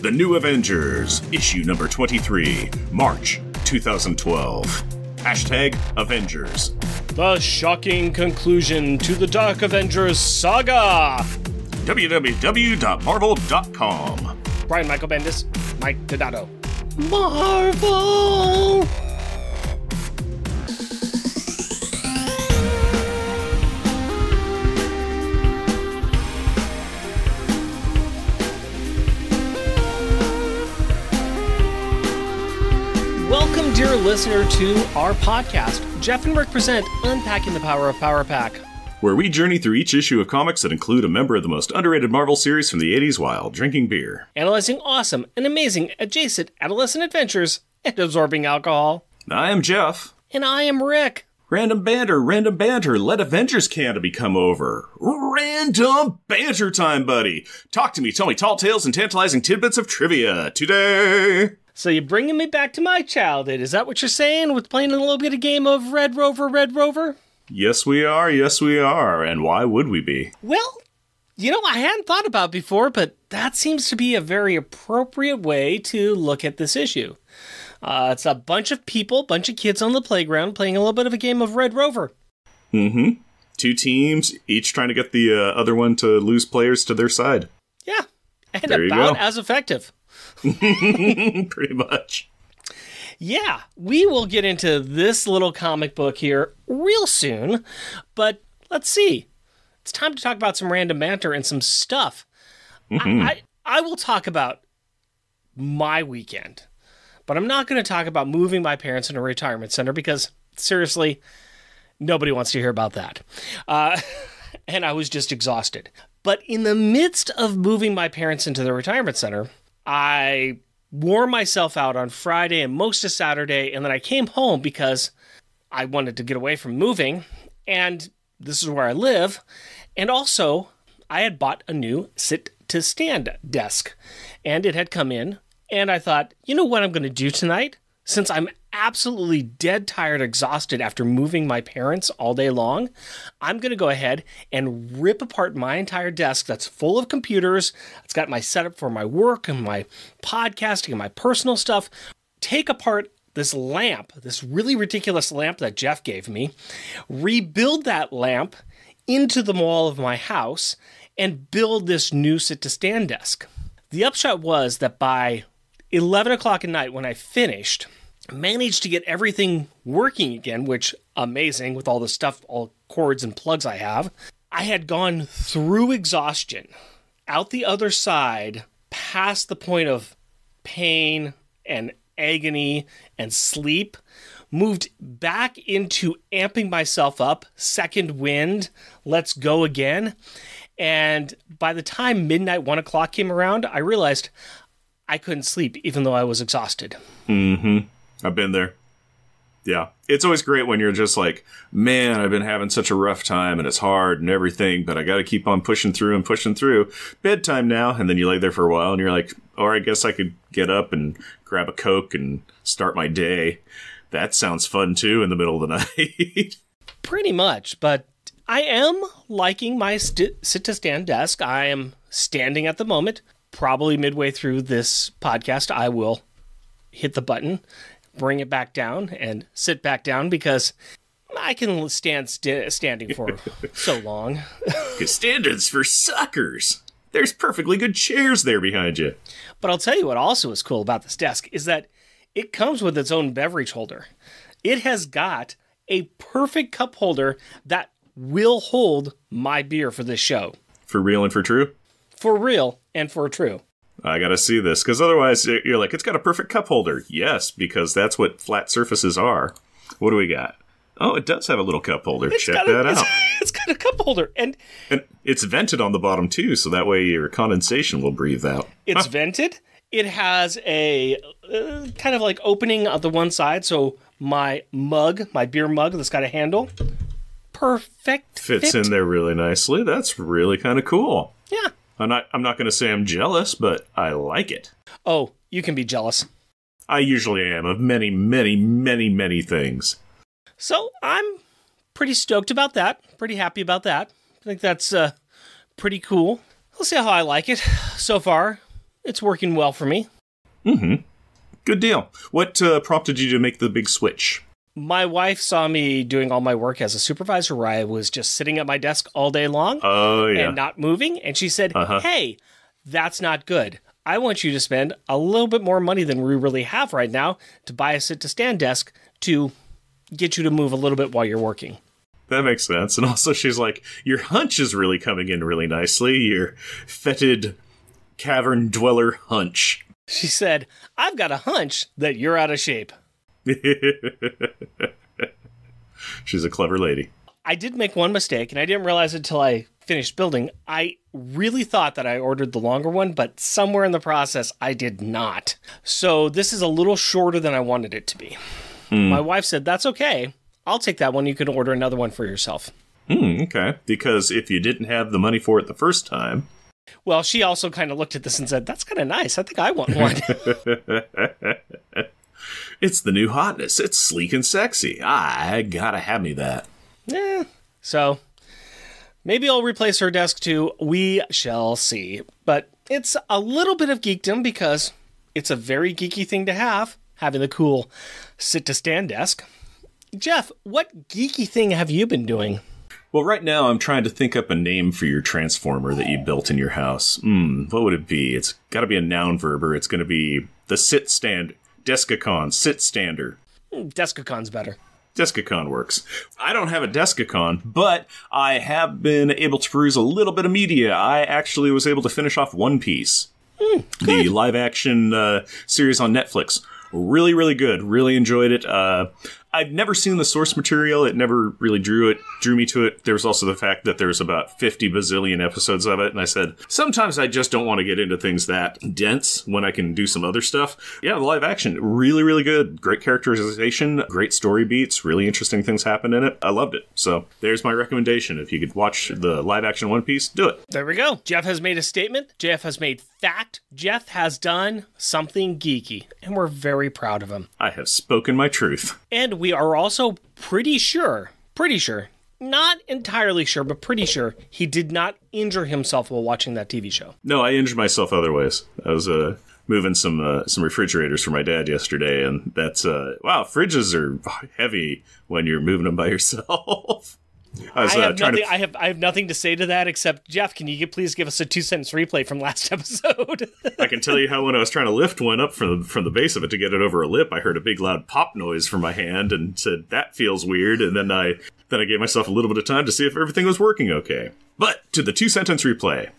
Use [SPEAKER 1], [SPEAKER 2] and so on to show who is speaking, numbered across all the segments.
[SPEAKER 1] The New Avengers, issue number 23, March 2012. Hashtag Avengers.
[SPEAKER 2] The shocking conclusion to the Dark Avengers saga.
[SPEAKER 1] www.marvel.com.
[SPEAKER 2] Brian Michael Bendis, Mike Deodato. Marvel! Listener, to our podcast. Jeff and Rick present Unpacking the Power of Power Pack.
[SPEAKER 1] Where we journey through each issue of comics that include a member of the most underrated Marvel series from the 80s while drinking beer.
[SPEAKER 2] analyzing awesome and amazing adjacent adolescent adventures and absorbing alcohol.
[SPEAKER 1] I am Jeff.
[SPEAKER 2] And I am Rick.
[SPEAKER 1] Random banter, random banter. Let Avengers Canopy come over. Random banter time, buddy. Talk to me, tell me tall tales and tantalizing tidbits of trivia today.
[SPEAKER 2] So you're bringing me back to my childhood. Is that what you're saying with playing a little bit of game of Red Rover, Red Rover?
[SPEAKER 1] Yes, we are. Yes, we are. And why would we be?
[SPEAKER 2] Well, you know, I hadn't thought about before, but that seems to be a very appropriate way to look at this issue. Uh, it's a bunch of people, bunch of kids on the playground playing a little bit of a game of Red Rover.
[SPEAKER 1] Mm-hmm. Two teams, each trying to get the uh, other one to lose players to their side.
[SPEAKER 2] Yeah, and
[SPEAKER 1] There
[SPEAKER 2] about as effective.
[SPEAKER 1] Pretty much.
[SPEAKER 2] Yeah, we will get into this little comic book here real soon, but let's see. It's time to talk about some random banter and some stuff. I, I, I will talk about my weekend, but I'm not going to talk about moving my parents in a retirement center because, seriously, nobody wants to hear about that. Uh, and I was just exhausted. But in the midst of moving my parents into the retirement center, I wore myself out on Friday and most of Saturday, and then I came home because I wanted to get away from moving, and this is where I live. And also, I had bought a new sit to stand desk, and it had come in, and I thought, you know what I'm going to do tonight? Since I'm absolutely dead tired, exhausted after moving my parents all day long, I'm going to go ahead and rip apart my entire desk that's full of computers. It's got my setup for my work and my podcasting and my personal stuff. Take apart this lamp, this really ridiculous lamp that Jeff gave me, rebuild that lamp into the wall of my house, and build this new sit to stand desk. The upshot was that by 11 o'clock at night, when I finished, managed to get everything working again, which amazing with all the stuff, all cords and plugs I have. I had gone through exhaustion, out the other side, past the point of pain and agony and sleep, moved back into amping myself up, second wind, let's go again. And by the time midnight, one o'clock came around, I realized I couldn't sleep even though I was exhausted. Mm-hmm.
[SPEAKER 1] I've been there. Yeah. It's always great when you're just like, man, I've been having such a rough time and it's hard and everything, but I got to keep on pushing through and pushing through. Bedtime now. And then you lay there for a while and you're like, or I guess I could get up and grab a Coke and start my day. That sounds fun too in the middle of the night.
[SPEAKER 2] Pretty much, but I am liking my st- sit to stand desk. I am standing at the moment. Probably midway through this podcast, I will hit the button, bring it back down, and sit back down because I can stand st- standing for so long.
[SPEAKER 1] Standards for suckers. There's perfectly good chairs there behind you.
[SPEAKER 2] But I'll tell you what also is cool about this desk is that it comes with its own beverage holder. It has got a perfect cup holder that will hold my beer for this show.
[SPEAKER 1] For real and for true.
[SPEAKER 2] For real and for true.
[SPEAKER 1] I gotta see this because otherwise you're like, it's got a perfect cup holder. Yes, because that's what flat surfaces are. What do we got? Oh, it does have a little cup holder. Check
[SPEAKER 2] a-
[SPEAKER 1] that
[SPEAKER 2] it's-
[SPEAKER 1] out.
[SPEAKER 2] it's got a cup holder and
[SPEAKER 1] And it's vented on the bottom too, so that way your condensation will breathe out.
[SPEAKER 2] it's vented. It has a uh, kind of like opening on the one side, so my mug, my beer mug that's got a handle, perfect
[SPEAKER 1] Fits
[SPEAKER 2] fit.
[SPEAKER 1] in there really nicely. That's really kind of cool.
[SPEAKER 2] Yeah.
[SPEAKER 1] I'm not. I'm not going to say I'm jealous, but I like it.
[SPEAKER 2] Oh, you can be jealous.
[SPEAKER 1] I usually am of many, many, many, many things.
[SPEAKER 2] So I'm pretty stoked about that. Pretty happy about that. I think that's uh, pretty cool. We'll see how I like it so far. it's working well for me. Mm-hmm.
[SPEAKER 1] Good deal. What uh, prompted you to make the big switch?
[SPEAKER 2] My wife saw me doing all my work as a supervisor where I was just sitting at my desk all day long
[SPEAKER 1] Oh, yeah.
[SPEAKER 2] and not moving. And she said,
[SPEAKER 1] Uh-huh.
[SPEAKER 2] Hey, that's not good. I want you to spend a little bit more money than we really have right now to buy a sit to stand desk to get you to move a little bit while you're working.
[SPEAKER 1] That makes sense. And also, she's like, Your hunch is really coming in really nicely. Your fetid cavern dweller hunch.
[SPEAKER 2] She said, I've got a hunch that you're out of shape.
[SPEAKER 1] She's a clever lady.
[SPEAKER 2] I did make one mistake, and I didn't realize it until I finished building. I really thought that I ordered the longer one, but somewhere in the process, I did not. So this is a little shorter than I wanted it to be. My wife said, That's okay. I'll take that one. You can order another one for yourself.
[SPEAKER 1] Hmm, okay. Because if you didn't have the money for it the first time,
[SPEAKER 2] Well, she also kind of looked at this and said, That's kind of nice. I think I want one.
[SPEAKER 1] it's the new hotness. It's sleek and sexy. I gotta have me that.
[SPEAKER 2] Eh. So maybe I'll replace her desk too. We shall see. But it's a little bit of geekdom because it's a very geeky thing to have, having the cool sit to stand desk. Jeff, what geeky thing have you been doing?
[SPEAKER 1] Well, right now I'm trying to think up a name for your transformer that you built in your house. Hmm, what would it be? It's got to be a noun verb, or it's going to be the sit stand, Deskicon, sit stander.
[SPEAKER 2] Deskacon's better.
[SPEAKER 1] Deskicon works. I don't have a Deskicon, but I have been able to peruse a little bit of media. I actually was able to finish off One Piece, the live action uh, series on Netflix. Really, really good. Really enjoyed it. Uh, I've never seen the source material. It never really drew it drew me to it. There was also the fact that there's about 50 bazillion episodes of it, and I said sometimes I just don't want to get into things that dense when I can do some other stuff. Yeah, the live action really, really good. Great characterization, great story beats, really interesting things happen in it. I loved it. So there's my recommendation. If you could watch the live action One Piece, do it.
[SPEAKER 2] There we go. Jeff has made a statement. Jeff has made fact. Jeff has done something geeky, and we're very proud of him.
[SPEAKER 1] I have spoken my truth.
[SPEAKER 2] And we are also pretty sure, pretty sure, not entirely sure, but pretty sure he did not injure himself while watching that TV show.
[SPEAKER 1] No, I injured myself other ways. I was uh, moving some uh, some refrigerators for my dad yesterday, and that's uh, wow. Fridges are heavy when you're moving them by yourself. I was
[SPEAKER 2] I
[SPEAKER 1] uh,
[SPEAKER 2] have
[SPEAKER 1] trying
[SPEAKER 2] nothing.
[SPEAKER 1] to.
[SPEAKER 2] I have. I have nothing to say to that except Jeff. Can you please give us a two sentence replay from last episode?
[SPEAKER 1] I can tell you how when I was trying to lift one up from the, from the base of it to get it over a lip, I heard a big loud pop noise from my hand and said that feels weird. And then I then I gave myself a little bit of time to see if everything was working okay. But to the two sentence replay.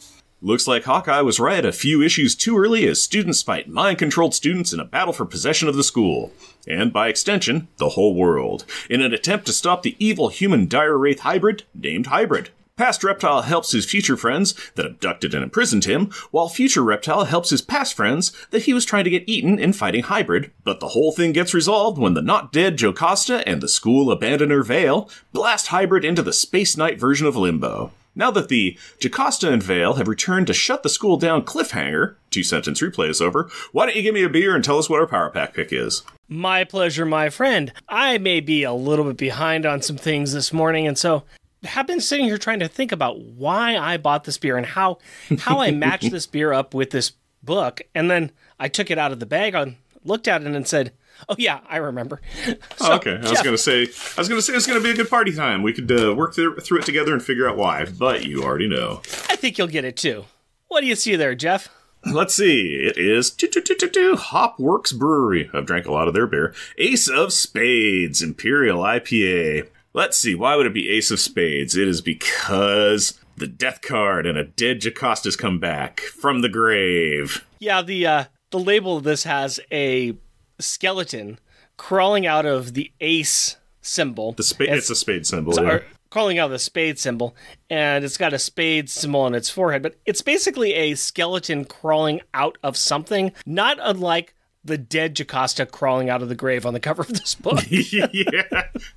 [SPEAKER 1] Looks like Hawkeye was right a few issues too early as students fight mind controlled students in a battle for possession of the school, and by extension, the whole world, in an attempt to stop the evil human dire wraith hybrid named Hybrid. Past Reptile helps his future friends that abducted and imprisoned him, while future Reptile helps his past friends that he was trying to get eaten in fighting Hybrid. But the whole thing gets resolved when the not dead Jocasta and the school abandoner Vale blast Hybrid into the Space Knight version of Limbo. Now that the Jocasta and Vale have returned to shut the school down cliffhanger, two sentence replay is over, why don't you give me a beer and tell us what our Power Pack pick is?
[SPEAKER 2] my pleasure, my friend. I may be a little bit behind on some things this morning, and so have been sitting here trying to think about why I bought this beer and how how I matched this beer up with this book. And then I took it out of the bag, I looked at it, and said, "Oh yeah, I remember." So,
[SPEAKER 1] Oh, okay, I was gonna say, I was gonna say it's gonna be a good party time. We could uh, work through, through it together and figure out why. But you already know.
[SPEAKER 2] I think you'll get it too. What do you see there, Jeff?
[SPEAKER 1] Let's see. It is Hopworks Brewery. I've drank a lot of their beer. Ace of Spades Imperial IPA. Let's see. Why would it be Ace of Spades? It is because the Death card and a dead Jocasta's come back from the grave.
[SPEAKER 2] Yeah, the uh, the label of this has a skeleton crawling out of the ace symbol.
[SPEAKER 1] The spade. It's, a spade symbol. yeah.
[SPEAKER 2] crawling out of the spade symbol, and it's got a spade symbol on its forehead. But it's basically a skeleton crawling out of something, not unlike the dead Jocasta crawling out of the grave on the cover of this book.
[SPEAKER 1] yeah,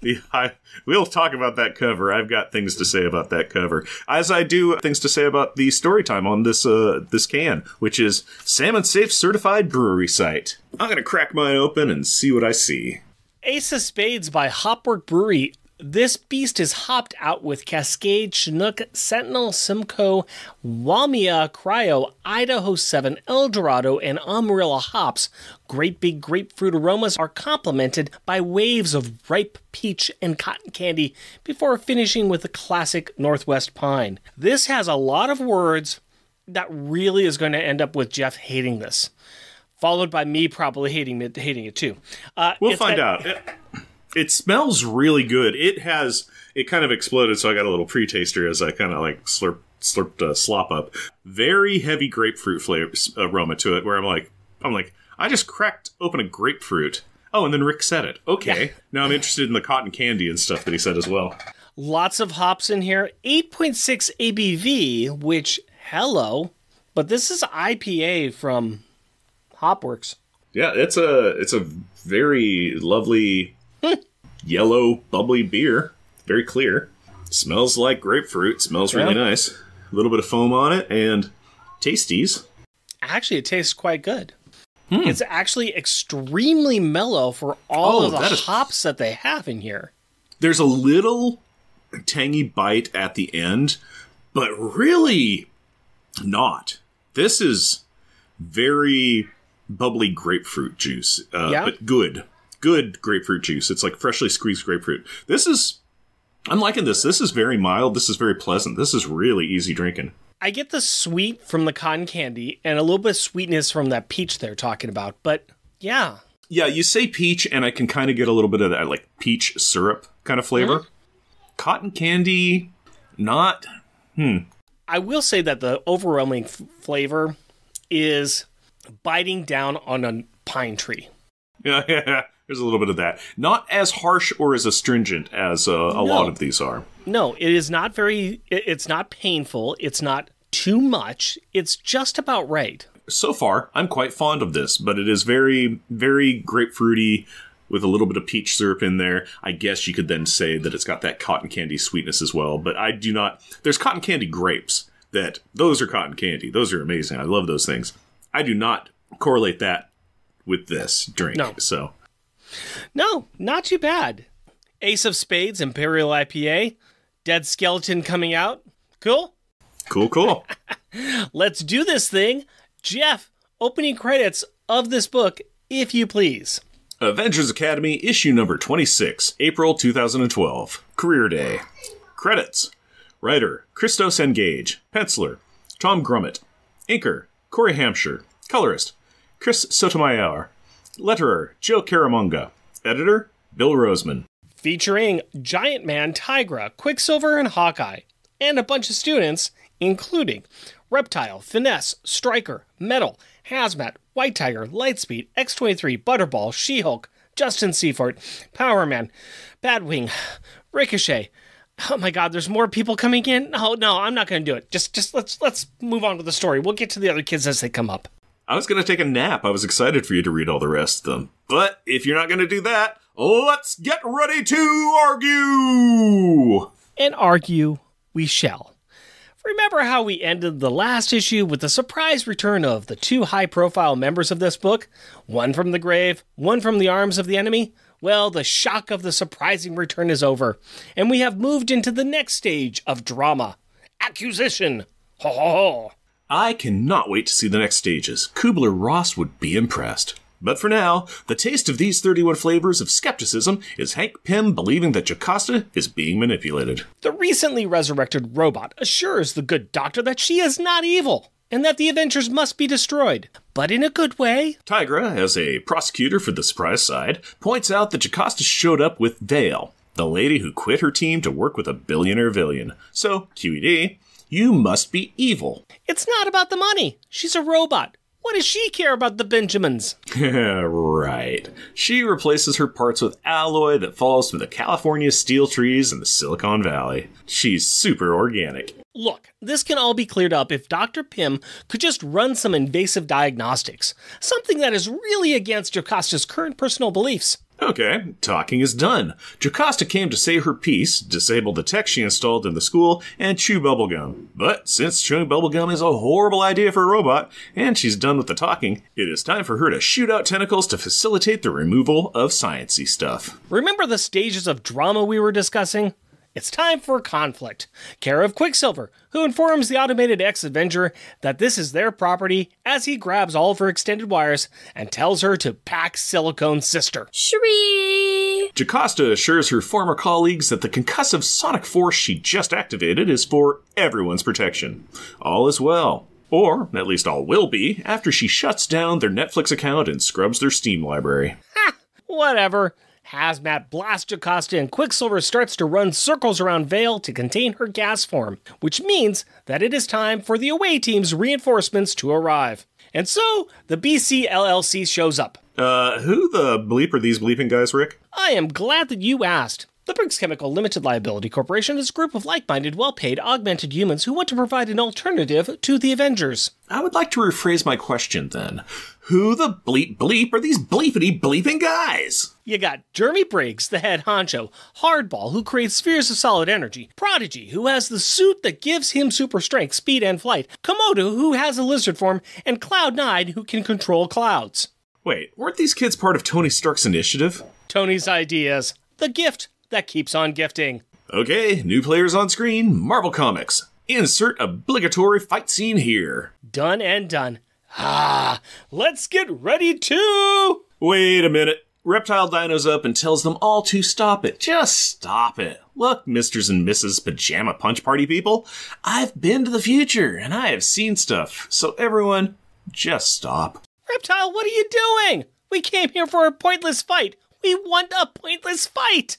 [SPEAKER 1] the, I, we'll talk about that cover. I've got things to say about that cover, as I do things to say about the story time on this uh, this can, which is Salmon Safe Certified Brewery Site. I'm gonna crack mine open and see what I see.
[SPEAKER 2] Ace of Spades by Hopwork Brewery. This beast is hopped out with Cascade, Chinook, Sentinel, Simcoe, Wamia, Cryo, Idaho 7, Eldorado, and Amarillo hops. Great big grapefruit aromas are complemented by waves of ripe peach and cotton candy before finishing with the classic Northwest pine. This has a lot of words that really is going to end up with Jeff hating this, followed by me probably hating it, hating it too. Uh,
[SPEAKER 1] We'll find
[SPEAKER 2] got-
[SPEAKER 1] out. It, smells really good. It has. It kind of exploded, so I got a little pre-taster as I kind of like slurp slurped uh, slop up. Very heavy grapefruit flavor aroma to it. Where I'm like, I'm like, I just cracked open a grapefruit. Oh, and then Rick said it. Okay, now I'm interested in the cotton candy and stuff that he said as well.
[SPEAKER 2] Lots of hops in here. 8.6 ABV, which, hello, but this is IPA from Hopworks.
[SPEAKER 1] Yeah, it's a it's a very lovely yellow bubbly beer. Very clear. Smells like grapefruit. Smells really
[SPEAKER 2] Yeah.
[SPEAKER 1] nice. A little bit of foam on it and tasties.
[SPEAKER 2] Actually, it tastes quite good. It's actually extremely mellow for all.
[SPEAKER 1] Oh,
[SPEAKER 2] of the
[SPEAKER 1] that is-
[SPEAKER 2] hops that they have in here.
[SPEAKER 1] There's a little tangy bite at the end, but really not. This is very bubbly grapefruit juice, uh,
[SPEAKER 2] Yeah?
[SPEAKER 1] but good. Good grapefruit juice. It's like freshly squeezed grapefruit. This is. I'm liking this. This is very mild. This is very pleasant. This is really easy drinking.
[SPEAKER 2] I get the sweet from the cotton candy and a little bit of sweetness from that peach they're talking about, but yeah,
[SPEAKER 1] Yeah, you say peach, and I can kind of get a little bit of that like peach syrup kind of flavor. Cotton candy, not. Hmm.
[SPEAKER 2] I will say that the overwhelming f- flavor is biting down on a pine tree.
[SPEAKER 1] Yeah, yeah, there's a little bit of that. Not as harsh or as astringent as uh, a lot of these are.
[SPEAKER 2] No, it is not very. It's not painful. It's not too much. It's just about right.
[SPEAKER 1] So far, I'm quite fond of this, but it is very, very grapefruity with a little bit of peach syrup in there. I guess you could then say that it's got that cotton candy sweetness as well, but I do not. There's cotton candy grapes that those are cotton candy. Those are amazing. I love those things. I do not correlate that with this drink.
[SPEAKER 2] No.
[SPEAKER 1] So
[SPEAKER 2] No, not too bad. Ace of Spades, Imperial IPA, Dead Skeleton coming out. Cool.
[SPEAKER 1] cool, cool.
[SPEAKER 2] Let's do this thing. Jeff, opening credits of this book, if you please.
[SPEAKER 1] Avengers Academy, issue number 26, April 2012. Career Day. Credits Writer Christos N. Gage. Penciler Tom Grummett. Inker Cory Hamscher. Colorist Chris Sotomayor. Letterer Joe Caramagna. Editor Bill Rosemann.
[SPEAKER 2] featuring Giant Man, Tigra, Quicksilver, and Hawkeye, and a bunch of students, including Reptile, Finesse, Striker, Metal, Hazmat, White Tiger, Lightspeed, X23, Butterball, She Hulk, Juston Seyfert, Power Man, Batwing, Ricochet. Oh my god, there's more people coming in. No, no, I'm not going to do it. Just just let's let's move on to the story. We'll get to the other kids as they come up.
[SPEAKER 1] I was going to take a nap. I was excited for you to read all the rest of them. But if you're not going to do that, let's get ready to argue!
[SPEAKER 2] and argue we shall. Remember how we ended the last issue with the surprise return of the two high profile members of this book? One from the grave, one from the arms of the enemy? Well, the shock of the surprising return is over, and we have moved into the next stage of drama accusation. Ho ho ho.
[SPEAKER 1] I cannot wait to see the next stages. Kubler Ross would be impressed. But for now, the taste of these 31 flavors of skepticism is Hank Pym believing that Jocasta is being manipulated.
[SPEAKER 2] The recently resurrected robot assures the good doctor that she is not evil and that the Avengers must be destroyed, but in a good way.
[SPEAKER 1] Tigra, as a prosecutor for the surprise side, points out that Jocasta showed up with Vale, the lady who quit her team to work with a billionaire villain. So, QED, you must be evil.
[SPEAKER 2] It's not about the money. She's a robot. What does she care about the Benjamins?
[SPEAKER 1] right. She replaces her parts with alloy that falls from the California steel trees in the Silicon Valley. She's super organic.
[SPEAKER 2] Look, this can all be cleared up if Dr. Pym could just run some invasive diagnostics, something that is really against Jocasta's current personal beliefs.
[SPEAKER 1] Okay, talking is done. Jocasta came to say her piece, disable the tech she installed in the school, and chew bubblegum. But since chewing bubblegum is a horrible idea for a robot, and she's done with the talking, it is time for her to shoot out tentacles to facilitate the removal of sciency stuff.
[SPEAKER 2] Remember the stages of drama we were discussing? It's time for conflict. Care of Quicksilver, who informs the automated ex Avenger that this is their property as he grabs all of her extended wires and tells her to pack Silicone Sister.
[SPEAKER 3] Shree!
[SPEAKER 1] Jocasta assures her former colleagues that the concussive sonic force she just activated is for everyone's protection. All is well. Or, at least all will be, after she shuts down their Netflix account and scrubs their Steam library. Ha!
[SPEAKER 2] Whatever. Hazmat blasts Jocasta and Quicksilver starts to run circles around Vale to contain her gas form, which means that it is time for the away team's reinforcements to arrive. And so, the BC LLC shows up.
[SPEAKER 1] Uh, who the bleep are these bleeping guys, Rick?
[SPEAKER 2] I am glad that you asked. The Briggs Chemical Limited Liability Corporation is a group of like minded, well paid, augmented humans who want to provide an alternative to the Avengers.
[SPEAKER 1] I would like to rephrase my question then. Who the bleep bleep are these bleepity bleeping guys?
[SPEAKER 2] You got Jeremy Briggs, the head honcho, Hardball, who creates spheres of solid energy, Prodigy, who has the suit that gives him super strength, speed, and flight, Komodo, who has a lizard form, and Cloud9, who can control clouds.
[SPEAKER 1] Wait, weren't these kids part of Tony Stark's initiative?
[SPEAKER 2] Tony's ideas. The gift that keeps on gifting.
[SPEAKER 1] Okay, new players on screen, Marvel Comics. Insert obligatory fight scene here.
[SPEAKER 2] Done and done. Ah, let's get ready to.
[SPEAKER 1] Wait a minute. Reptile dinos up and tells them all to stop it. Just stop it. Look, Misters and Mrs. Pajama Punch Party people, I've been to the future and I have seen stuff. So everyone, just stop.
[SPEAKER 2] Reptile, what are you doing? We came here for a pointless fight. We want a pointless fight.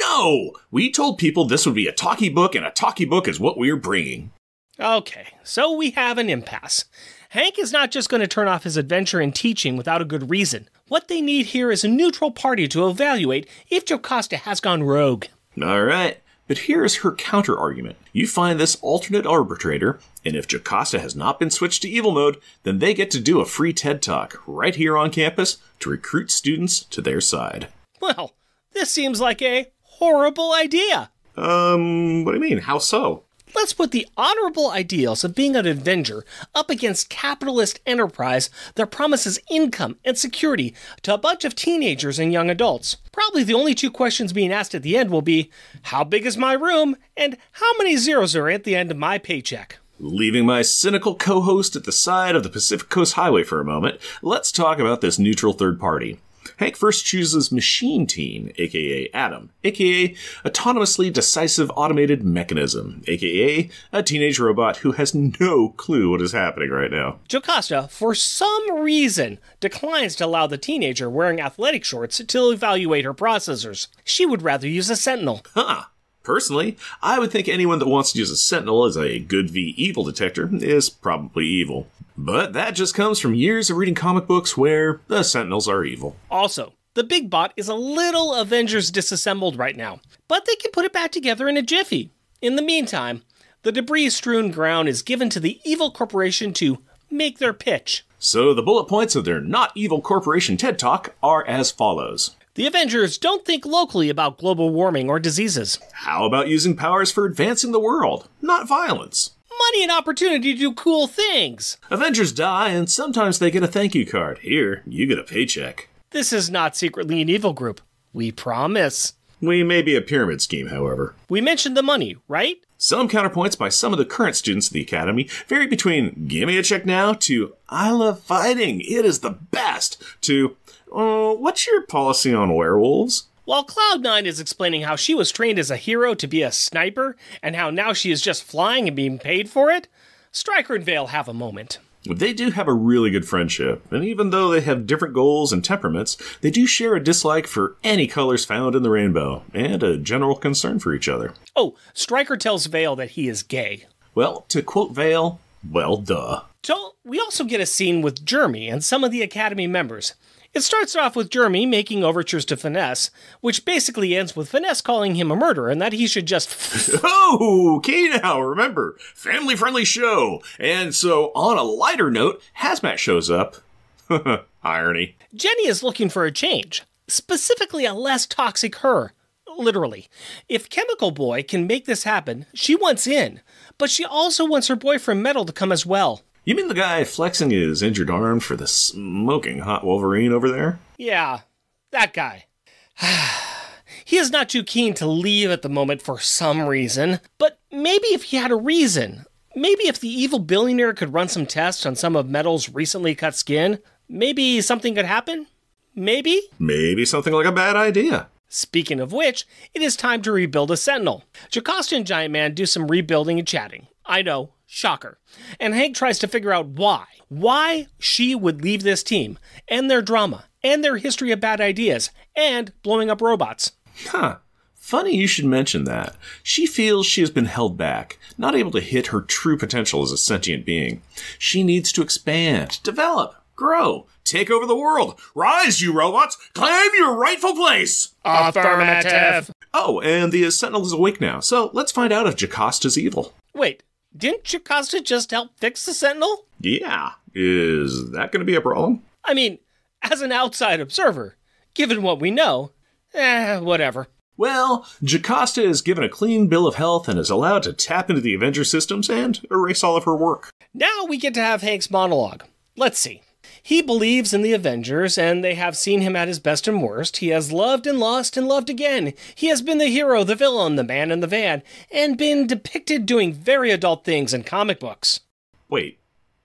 [SPEAKER 1] No! We told people this would be a talkie book and a talkie book is what we're bringing.
[SPEAKER 2] Okay, so we have an impasse. Hank is not just going to turn off his adventure in teaching without a good reason. What they need here is a neutral party to evaluate if Jocasta has gone rogue.
[SPEAKER 1] Alright, but here is her counter argument. You find this alternate arbitrator, and if Jocasta has not been switched to evil mode, then they get to do a free TED Talk right here on campus to recruit students to their side.
[SPEAKER 2] Well, this seems like a horrible idea.
[SPEAKER 1] Um, what do you mean? How so?
[SPEAKER 2] Let's put the honorable ideals of being an Avenger up against capitalist enterprise that promises income and security to a bunch of teenagers and young adults. Probably the only two questions being asked at the end will be How big is my room? and How many zeros are at the end of my paycheck?
[SPEAKER 1] Leaving my cynical co host at the side of the Pacific Coast Highway for a moment, let's talk about this neutral third party. Hank first chooses Machine Teen, aka Adam, aka Autonomously Decisive Automated Mechanism, aka a teenage robot who has no clue what is happening right now.
[SPEAKER 2] Jocasta, for some reason, declines to allow the teenager wearing athletic shorts to evaluate her processors. She would rather use a sentinel.
[SPEAKER 1] Huh. Personally, I would think anyone that wants to use a Sentinel as a good v evil detector is probably evil. But that just comes from years of reading comic books where the Sentinels are evil.
[SPEAKER 2] Also, the big bot is a little Avengers disassembled right now, but they can put it back together in a jiffy. In the meantime, the debris strewn ground is given to the evil corporation to make their pitch.
[SPEAKER 1] So the bullet points of their Not Evil Corporation TED Talk are as follows.
[SPEAKER 2] The Avengers don't think locally about global warming or diseases.
[SPEAKER 1] How about using powers for advancing the world, not violence?
[SPEAKER 2] Money and opportunity to do cool things.
[SPEAKER 1] Avengers die, and sometimes they get a thank you card. Here, you get a paycheck.
[SPEAKER 2] This is not secretly an evil group. We promise.
[SPEAKER 1] We may be a pyramid scheme, however.
[SPEAKER 2] We mentioned the money, right?
[SPEAKER 1] Some counterpoints by some of the current students of the Academy vary between give me a check now to I love fighting, it is the best, to uh, what's your policy on werewolves?
[SPEAKER 2] While Cloud9 is explaining how she was trained as a hero to be a sniper and how now she is just flying and being paid for it, Striker and Vale have a moment.
[SPEAKER 1] They do have a really good friendship, and even though they have different goals and temperaments, they do share a dislike for any colors found in the rainbow, and a general concern for each other.
[SPEAKER 2] Oh, Striker tells Vale that he is gay.
[SPEAKER 1] Well, to quote Vale, well, duh.
[SPEAKER 2] So, we also get a scene with Jeremy and some of the Academy members. It starts off with Jeremy making overtures to Finesse, which basically ends with Finesse calling him a murderer and that he should just.
[SPEAKER 1] oh, okay now, remember, family friendly show. And so, on a lighter note, Hazmat shows up. Irony.
[SPEAKER 2] Jenny is looking for a change. specifically a less toxic her. Literally. If Chemical Boy can make this happen, she wants in, but she also wants her boyfriend Metal to come as well.
[SPEAKER 1] You mean the guy flexing his injured arm for the smoking hot Wolverine over there?
[SPEAKER 2] Yeah, that guy. he is not too keen to leave at the moment for some reason, but maybe if he had a reason, maybe if the evil billionaire could run some tests on some of Metal's recently cut skin, maybe something could happen? Maybe?
[SPEAKER 1] Maybe something like a bad idea.
[SPEAKER 2] Speaking of which, it is time to rebuild a Sentinel. Jocasta and Giant Man do some rebuilding and chatting. I know, shocker. And Hank tries to figure out why. Why she would leave this team, and their drama, and their history of bad ideas, and blowing up robots.
[SPEAKER 1] Huh. Funny you should mention that. She feels she has been held back, not able to hit her true potential as a sentient being. She needs to expand, develop, grow, take over the world. Rise, you robots! Claim your rightful place!
[SPEAKER 2] Affirmative.
[SPEAKER 1] Oh, and the Sentinel is awake now, so let's find out if Jocasta's evil.
[SPEAKER 2] Wait, didn't Jocasta just help fix the Sentinel?
[SPEAKER 1] Yeah. Is that going to be a problem?
[SPEAKER 2] I mean, as an outside observer, given what we know, eh, whatever.
[SPEAKER 1] Well, Jocasta is given a clean bill of health and is allowed to tap into the Avenger systems and erase all of her work.
[SPEAKER 2] Now we get to have Hank's monologue. Let's see. He believes in the Avengers, and they have seen him at his best and worst. He has loved and lost and loved again. He has been the hero, the villain, the man in the van, and been depicted doing very adult things in comic books.
[SPEAKER 1] Wait,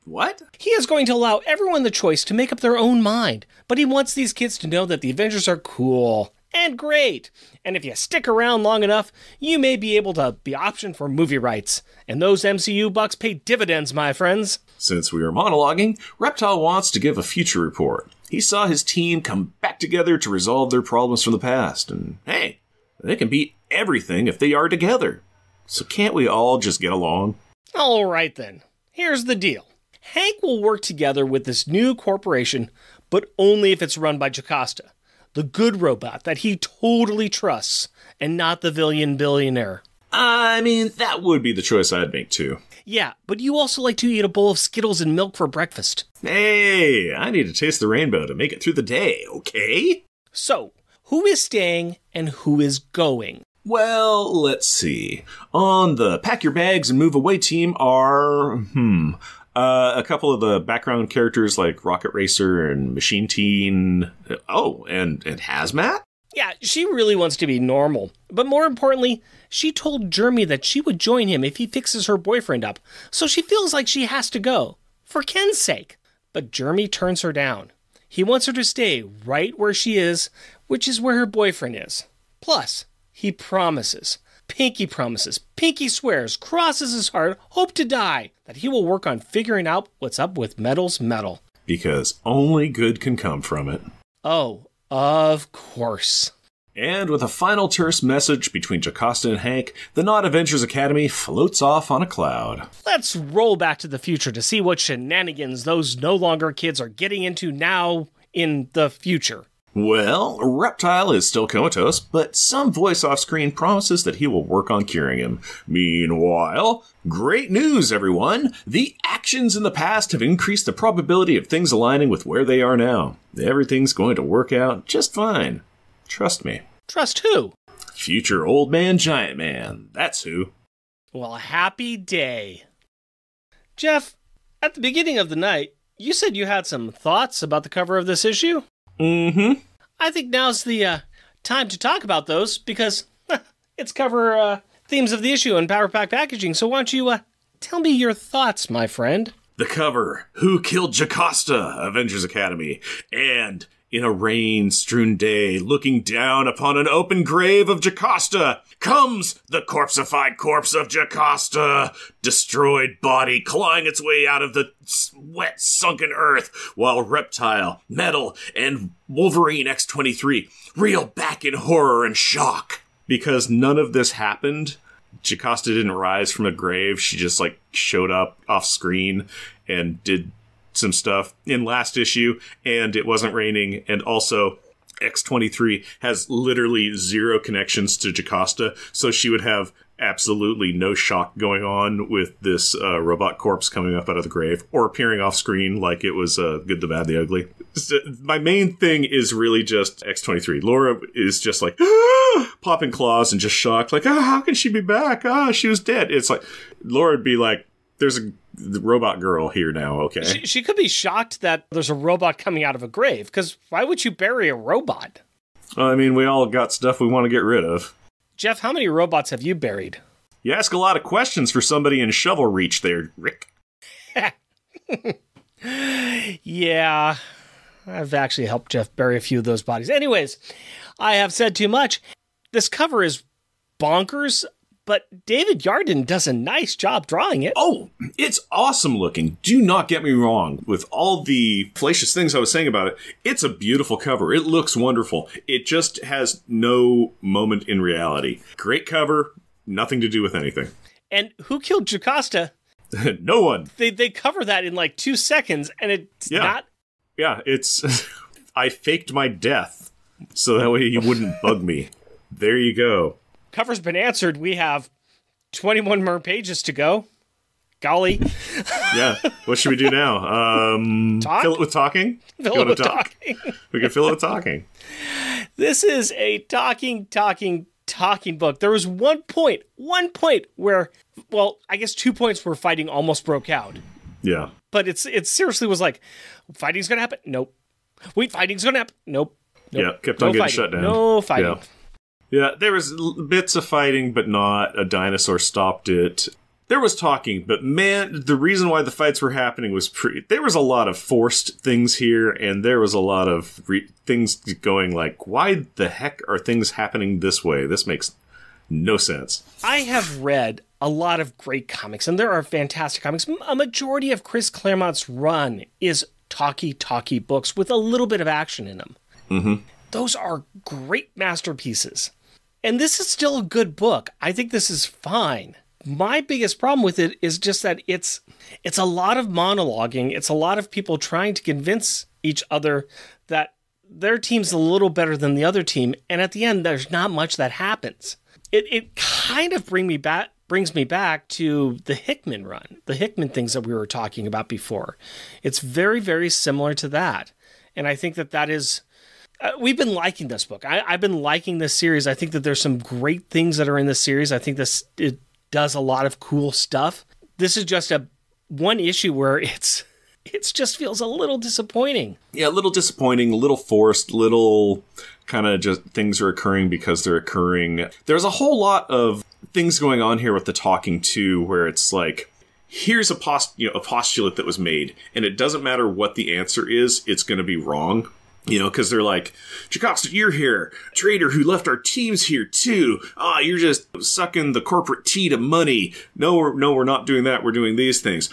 [SPEAKER 1] what?
[SPEAKER 2] He is going to allow everyone the choice to make up their own mind, but he wants these kids to know that the Avengers are cool and great. And if you stick around long enough, you may be able to be optioned for movie rights. And those MCU bucks pay dividends, my friends.
[SPEAKER 1] Since we are monologuing, Reptile wants to give a future report. He saw his team come back together to resolve their problems from the past, and hey, they can beat everything if they are together. So can't we all just get along?
[SPEAKER 2] All right then. Here's the deal. Hank will work together with this new corporation, but only if it's run by Jocasta the good robot that he totally trusts, and not the villain billionaire.
[SPEAKER 1] I mean, that would be the choice I'd make too.
[SPEAKER 2] Yeah, but you also like to eat a bowl of Skittles and milk for breakfast.
[SPEAKER 1] Hey, I need to taste the rainbow to make it through the day, okay?
[SPEAKER 2] So, who is staying and who is going?
[SPEAKER 1] Well, let's see. On the pack your bags and move away team are, hmm, uh, a couple of the background characters like Rocket Racer and Machine Teen. Oh, and and Hazmat.
[SPEAKER 2] Yeah, she really wants to be normal. But more importantly, she told Jeremy that she would join him if he fixes her boyfriend up. So she feels like she has to go for Ken's sake. But Jeremy turns her down. He wants her to stay right where she is, which is where her boyfriend is. Plus, he promises Pinky promises, Pinky swears, crosses his heart, hope to die, that he will work on figuring out what's up with Metal's metal.
[SPEAKER 1] Because only good can come from it.
[SPEAKER 2] Oh, of course.
[SPEAKER 1] And with a final terse message between Jocasta and Hank, the Not Avengers Academy floats off on a cloud.
[SPEAKER 2] Let's roll back to the future to see what shenanigans those no longer kids are getting into now in the future.
[SPEAKER 1] Well, Reptile is still comatose, but some voice off screen promises that he will work on curing him. Meanwhile, great news, everyone! The actions in the past have increased the probability of things aligning with where they are now. Everything's going to work out just fine. Trust me.
[SPEAKER 2] Trust who?
[SPEAKER 1] Future Old Man Giant Man. That's who.
[SPEAKER 2] Well, happy day. Jeff, at the beginning of the night, you said you had some thoughts about the cover of this issue?
[SPEAKER 1] Mm-hmm.
[SPEAKER 2] I think now's the uh, time to talk about those because it's cover uh, themes of the issue and Power Pack packaging. So why don't you uh, tell me your thoughts, my friend?
[SPEAKER 1] The cover: Who Killed Jocasta? Avengers Academy, and in a rain strewn day, looking down upon an open grave of Jocasta, comes the corpseified corpse of Jocasta, destroyed body clawing its way out of the wet, sunken earth, while Reptile, Metal, and Wolverine X23 reel back in horror and shock. Because none of this happened, Jocasta didn't rise from a grave. She just like showed up off screen and did some stuff in last issue, and it wasn't raining, and also X23 has literally zero connections to Jocasta, so she would have absolutely no shock going on with this uh, robot corpse coming up out of the grave or appearing off screen like it was uh, good, the bad, the ugly. So my main thing is really just X23. Laura is just like popping claws and just shocked, like, ah, how can she be back? Ah, she was dead. It's like Laura would be like, there's a robot girl here now, okay?
[SPEAKER 2] She, she could be shocked that there's a robot coming out of a grave, because why would you bury a robot?
[SPEAKER 1] Uh, I mean, we all got stuff we want to get rid of.
[SPEAKER 2] Jeff, how many robots have you buried?
[SPEAKER 1] You ask a lot of questions for somebody in shovel reach there, Rick.
[SPEAKER 2] yeah, I've actually helped Jeff bury a few of those bodies. Anyways, I have said too much. This cover is bonkers, but David Yardin does a nice job drawing it.
[SPEAKER 1] Oh, it's awesome looking. Do not get me wrong. With all the fallacious things I was saying about it, it's a beautiful cover. It looks wonderful. It just has no moment in reality. Great cover, nothing to do with anything.
[SPEAKER 2] And who killed Jocasta?
[SPEAKER 1] no one.
[SPEAKER 2] They they cover that in like two seconds, and it's
[SPEAKER 1] Yeah.
[SPEAKER 2] not.
[SPEAKER 1] Yeah, it's. I faked my death so that way you wouldn't bug me. There you go.
[SPEAKER 2] Cover's been answered. We have 21 more pages to go. Golly,
[SPEAKER 1] Yeah. What should we do now? Um,
[SPEAKER 2] Talk?
[SPEAKER 1] Fill it with talking.
[SPEAKER 2] fill
[SPEAKER 1] You
[SPEAKER 2] it with
[SPEAKER 1] talk?
[SPEAKER 2] talking.
[SPEAKER 1] We can fill it with talking.
[SPEAKER 2] This is a talking, talking, talking book. There was one point, one point where, well, I guess two points where fighting almost broke out.
[SPEAKER 1] Yeah.
[SPEAKER 2] But it's it seriously was like, fighting's gonna happen. Nope. Wait, fighting's gonna happen. Nope.
[SPEAKER 1] Yeah. Kept
[SPEAKER 2] No
[SPEAKER 1] on getting
[SPEAKER 2] fighting.
[SPEAKER 1] shut down.
[SPEAKER 2] No fighting.
[SPEAKER 1] Yeah. Yeah, there was bits of fighting, but not a dinosaur stopped it. There was talking, but man, the reason why the fights were happening was pretty. There was a lot of forced things here, and there was a lot of re- things going like, "Why the heck are things happening this way? This makes no sense."
[SPEAKER 2] I have read a lot of great comics, and there are fantastic comics. A majority of Chris Claremont's run is talky, talky books with a little bit of action in them. Mm-hmm. Those are great masterpieces. And this is still a good book. I think this is fine. My biggest problem with it is just that it's it's a lot of monologuing. It's a lot of people trying to convince each other that their team's a little better than the other team, and at the end there's not much that happens. It it kind of bring me back brings me back to the Hickman run, the Hickman things that we were talking about before. It's very very similar to that, and I think that that is uh, we've been liking this book. I, I've been liking this series. I think that there's some great things that are in this series. I think this it does a lot of cool stuff. This is just a one issue where it's it just feels a little disappointing.
[SPEAKER 1] Yeah, a little disappointing, a little forced, little kind of just things are occurring because they're occurring. There's a whole lot of things going on here with the talking too, where it's like, here's a post, you know, a postulate that was made, and it doesn't matter what the answer is, it's going to be wrong. You know, because they're like, Jocasta, you're here. Trader who left our teams here too. Ah, you're just sucking the corporate tea to money. No, we're, no, we're not doing that. We're doing these things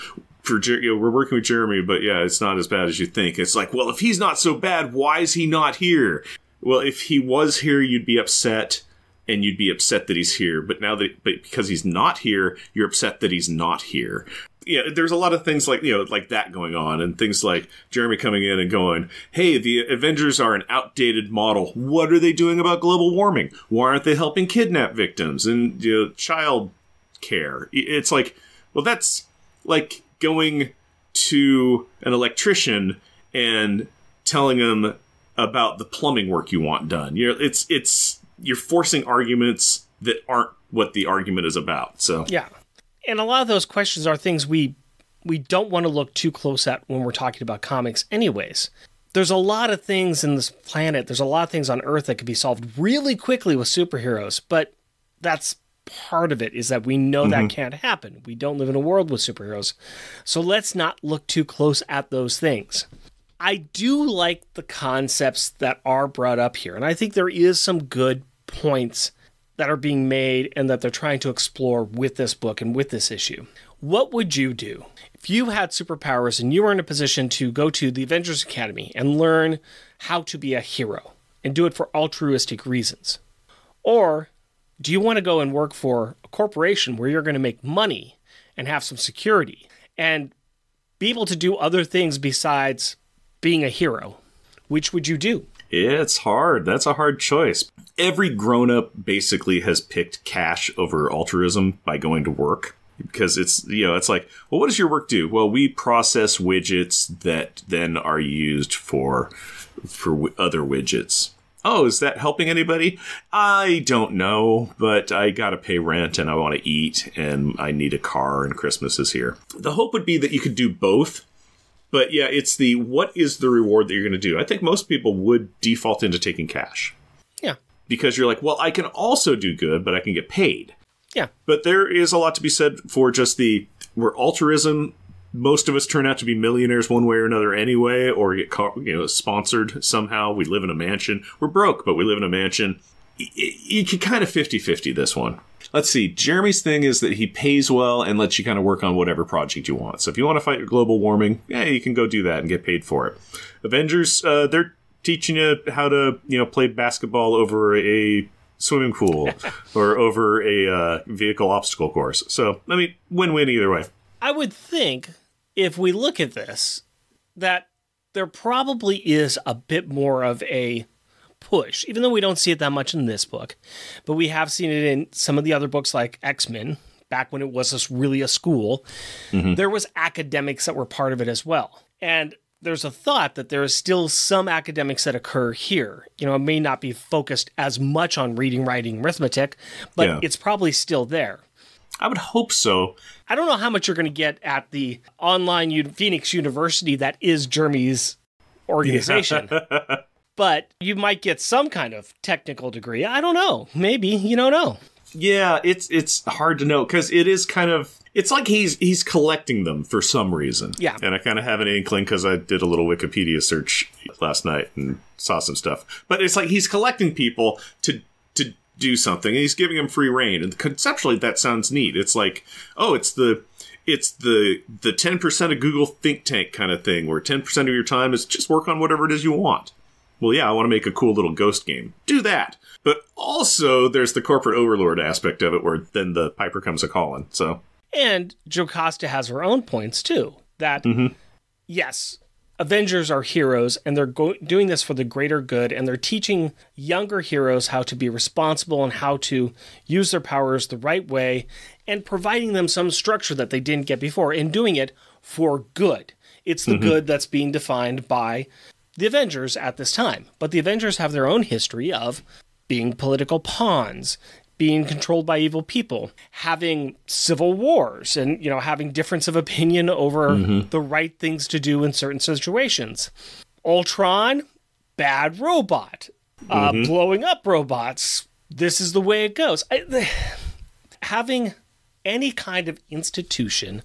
[SPEAKER 1] for you know, we're working with Jeremy, but yeah, it's not as bad as you think. It's like, well, if he's not so bad, why is he not here? Well, if he was here, you'd be upset, and you'd be upset that he's here. But now that, but because he's not here, you're upset that he's not here. Yeah, there's a lot of things like you know, like that going on, and things like Jeremy coming in and going, "Hey, the Avengers are an outdated model. What are they doing about global warming? Why aren't they helping kidnap victims and you know, child care?" It's like, well, that's like going to an electrician and telling him about the plumbing work you want done. You know, it's it's you're forcing arguments that aren't what the argument is about. So
[SPEAKER 2] Yeah. And a lot of those questions are things we we don't want to look too close at when we're talking about comics anyways. There's a lot of things in this planet, there's a lot of things on Earth that could be solved really quickly with superheroes, but that's part of it is that we know that mm-hmm. can't happen. We don't live in a world with superheroes. So let's not look too close at those things. I do like the concepts that are brought up here, and I think there is some good points that are being made and that they're trying to explore with this book and with this issue. What would you do if you had superpowers and you were in a position to go to the Avengers Academy and learn how to be a hero and do it for altruistic reasons? Or do you want to go and work for a corporation where you're going to make money and have some security and be able to do other things besides being a hero? Which would you do?
[SPEAKER 1] It's hard. That's a hard choice. Every grown up basically has picked cash over altruism by going to work because it's you know it's like well what does your work do well we process widgets that then are used for for w- other widgets oh is that helping anybody i don't know but i gotta pay rent and i want to eat and i need a car and christmas is here the hope would be that you could do both but yeah it's the what is the reward that you're going to do i think most people would default into taking cash
[SPEAKER 2] Yeah.
[SPEAKER 1] because you're like well i can also do good but i can get paid
[SPEAKER 2] Yeah.
[SPEAKER 1] but there is a lot to be said for just the where altruism. Most of us turn out to be millionaires one way or another anyway, or get you know sponsored somehow. We live in a mansion. We're broke, but we live in a mansion. You can kind of 50-50 this one. Let's see. Jeremy's thing is that he pays well and lets you kind of work on whatever project you want. So if you want to fight global warming, yeah, you can go do that and get paid for it. Avengers, uh, they're teaching you how to you know play basketball over a swimming pool or over a uh, vehicle obstacle course. So, I mean, win win either way.
[SPEAKER 2] I would think if we look at this, that there probably is a bit more of a push, even though we don't see it that much in this book, but we have seen it in some of the other books like X Men, back when it was just really a school. Mm-hmm. There was academics that were part of it as well. And there's a thought that there is still some academics that occur here. You know, it may not be focused as much on reading, writing, arithmetic, but
[SPEAKER 1] Yeah.
[SPEAKER 2] it's probably still there.
[SPEAKER 1] I would hope so.
[SPEAKER 2] I don't know how much you're going to get at the online U- Phoenix University that is Jeremy's organization, but you might get some kind of technical degree. I don't know. Maybe you don't know.
[SPEAKER 1] Yeah, it's it's hard to know because it is kind of it's like he's he's collecting them for some reason.
[SPEAKER 2] Yeah.
[SPEAKER 1] and I kind of have an inkling because I did a little Wikipedia search last night and saw some stuff. But it's like he's collecting people to to do something, and he's giving them free reign. And conceptually, that sounds neat. It's like, oh, it's the it's the the ten percent of Google think tank kind of thing, where ten percent of your time is just work on whatever it is you want. Well, yeah, I want to make a cool little ghost game. Do that. But also, there's the corporate overlord aspect of it, where then the piper comes a calling. So,
[SPEAKER 2] And Jocasta has her own points too. That mm-hmm. yes, Avengers are heroes, and they're go- doing this for the greater good, and they're teaching younger heroes how to be responsible and how to use their powers the right way, and providing them some structure that they didn't get before, and doing it for good. It's the mm-hmm. good that's being defined by the Avengers at this time. But the Avengers have their own history of being political pawns, being controlled by evil people, having civil wars, and you know having difference of opinion over the right things to do in certain situations. Ultron, bad robot, uh, blowing up robots. This is the way it goes. I, having any kind of institution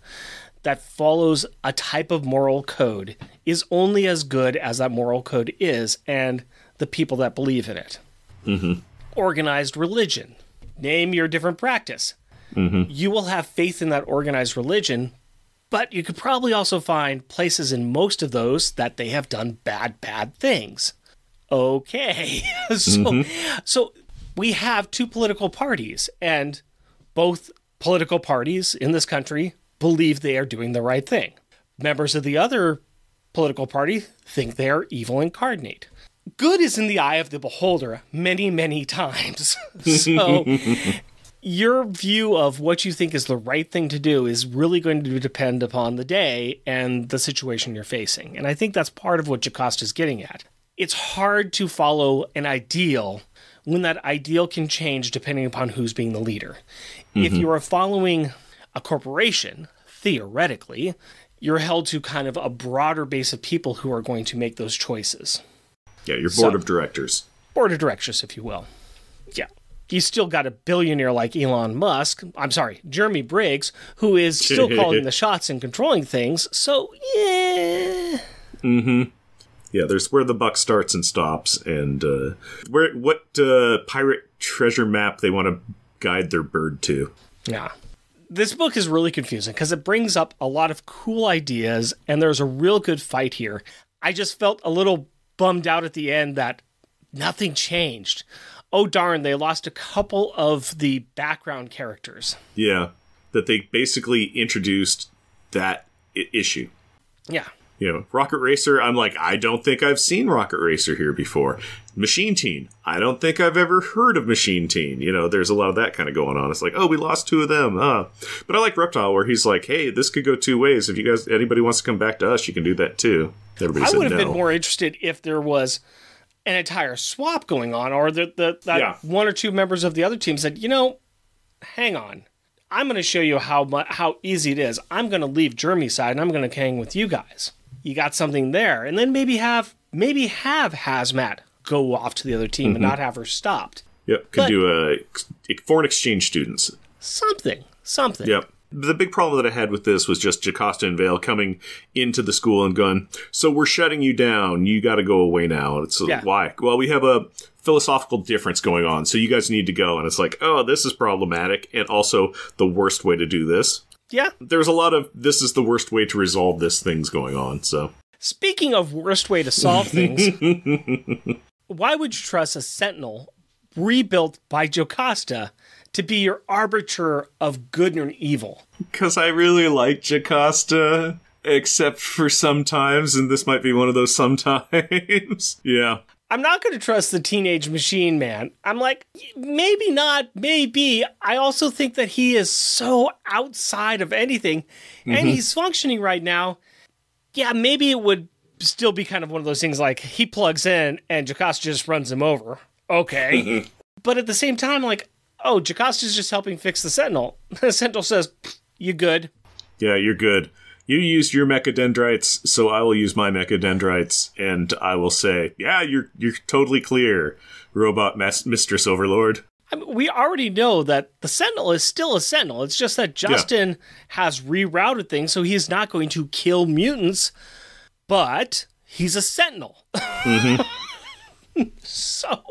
[SPEAKER 2] that follows a type of moral code is only as good as that moral code is and the people that believe in it. Mm-hmm. Organized religion. Name your different practice. Mm-hmm. You will have faith in that organized religion, but you could probably also find places in most of those that they have done bad, bad things. Okay. so, mm-hmm. so we have two political parties, and both political parties in this country believe they are doing the right thing. Members of the other political party think they are evil incarnate. Good is in the eye of the beholder many, many times. so your view of what you think is the right thing to do is really going to depend upon the day and the situation you're facing. And I think that's part of what Jocasta is getting at. It's hard to follow an ideal when that ideal can change depending upon who's being the leader. If mm-hmm. you are following a corporation, theoretically, you're held to kind of a broader base of people who are going to make those choices.
[SPEAKER 1] yeah, your board
[SPEAKER 2] So-
[SPEAKER 1] of directors.
[SPEAKER 2] Board of directors, if you will. Yeah. You still got a billionaire like Elon Musk. I'm sorry, Jeremy Briggs, who is still calling the shots and controlling things. So, yeah.
[SPEAKER 1] Mm hmm yeah, there's where the buck starts and stops, and uh, where what uh, pirate treasure map they want to guide their bird to.
[SPEAKER 2] Yeah. This book is really confusing because it brings up a lot of cool ideas and there's a real good fight here. I just felt a little bummed out at the end that nothing changed. Oh, darn, they lost a couple of the background characters.
[SPEAKER 1] Yeah, that they basically introduced that I- issue.
[SPEAKER 2] Yeah.
[SPEAKER 1] You know, Rocket Racer, I'm like, I don't think I've seen Rocket Racer here before. Machine Teen, I don't think I've ever heard of Machine Teen. You know, there's a lot of that kind of going on. It's like, oh, we lost two of them. Uh. But I like Reptile, where he's like, hey, this could go two ways. If you guys, anybody wants to come back to us, you can do that too. Everybody
[SPEAKER 2] I
[SPEAKER 1] said
[SPEAKER 2] would have
[SPEAKER 1] no.
[SPEAKER 2] been more interested if there was an entire swap going on, or that the, that
[SPEAKER 1] Yeah.
[SPEAKER 2] one or two members of the other team said, you know, hang on. I'm going to show you how how easy it is. I'm going to leave Jeremy's side and I'm going to hang with you guys. You got something there, and then maybe have maybe have Hazmat go off to the other team
[SPEAKER 1] Mm-hmm.
[SPEAKER 2] and not have her stopped.
[SPEAKER 1] Yep, could
[SPEAKER 2] But-
[SPEAKER 1] do a, foreign exchange students.
[SPEAKER 2] Something, something.
[SPEAKER 1] Yep. The big problem that I had with this was just Jocasta and Veil coming into the school and going, so we're shutting you down. You got to go away now. And it's
[SPEAKER 2] Yeah.
[SPEAKER 1] why? Well, we have a philosophical difference going on, so you guys need to go. And it's like, oh, this is problematic, and also the worst way to do this.
[SPEAKER 2] Yeah.
[SPEAKER 1] There's a lot of this is the worst way to resolve this things going on. So
[SPEAKER 2] Speaking of worst way to solve things, why would you trust a Sentinel rebuilt by Jocasta to be your arbiter of good and evil?
[SPEAKER 1] because I really like Jocasta. Except for sometimes, and this might be one of those sometimes. yeah.
[SPEAKER 2] I'm not going to trust the teenage machine man. I'm like, maybe not, maybe. I also think that he is so outside of anything and mm-hmm. he's functioning right now. Yeah, maybe it would still be kind of one of those things like he plugs in and Jocasta just runs him over. Okay. Mm-hmm. but at the same time, like, oh, Jocasta's just helping fix the Sentinel. The Sentinel says, you good.
[SPEAKER 1] Yeah, you're good. You used your mechadendrites, so I will use my mechadendrites, and I will say, yeah, you're you're totally clear, robot mas- mistress overlord.
[SPEAKER 2] I mean, we already know that the Sentinel is still a Sentinel. It's just that Juston has rerouted things, so he's not going to kill mutants, but he's a Sentinel. Mm-hmm. so,